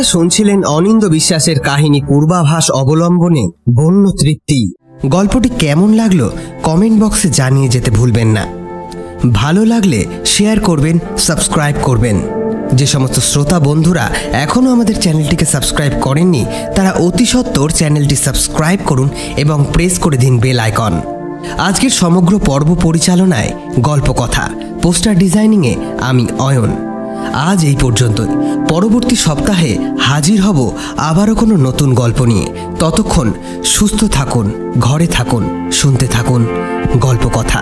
শুনছিলেন অনিন্দ বিশ্বাসের কাহিনী পূর্বাভাস অবলম্বনে বন্য তৃপ্তি। গল্পটি কেমন লাগল কমেন্ট বক্সে জানিয়ে যেতে ভুলবেন না। ভালো লাগলে শেয়ার করবেন, সাবস্ক্রাইব করবেন। যে সমস্ত শ্রোতা বন্ধুরা এখনও আমাদের চ্যানেলটিকে সাবস্ক্রাইব করেননি, তারা অতি সত্বর চ্যানেলটি সাবস্ক্রাইব করুন এবং প্রেস করে দিন বেল আইকন। আজকের সমগ্র পর্ব পরিচালনায় গল্পকথা, পোস্টার ডিজাইনিংয়ে আমি অয়ন। আজ এই পর্যন্তই। পরবর্তী সপ্তাহে হাজির হব আবারও কোনো নতুন গল্প নিয়ে। ততক্ষণ সুস্থ থাকুন, ঘরে থাকুন, শুনতে থাকুন গল্প কথা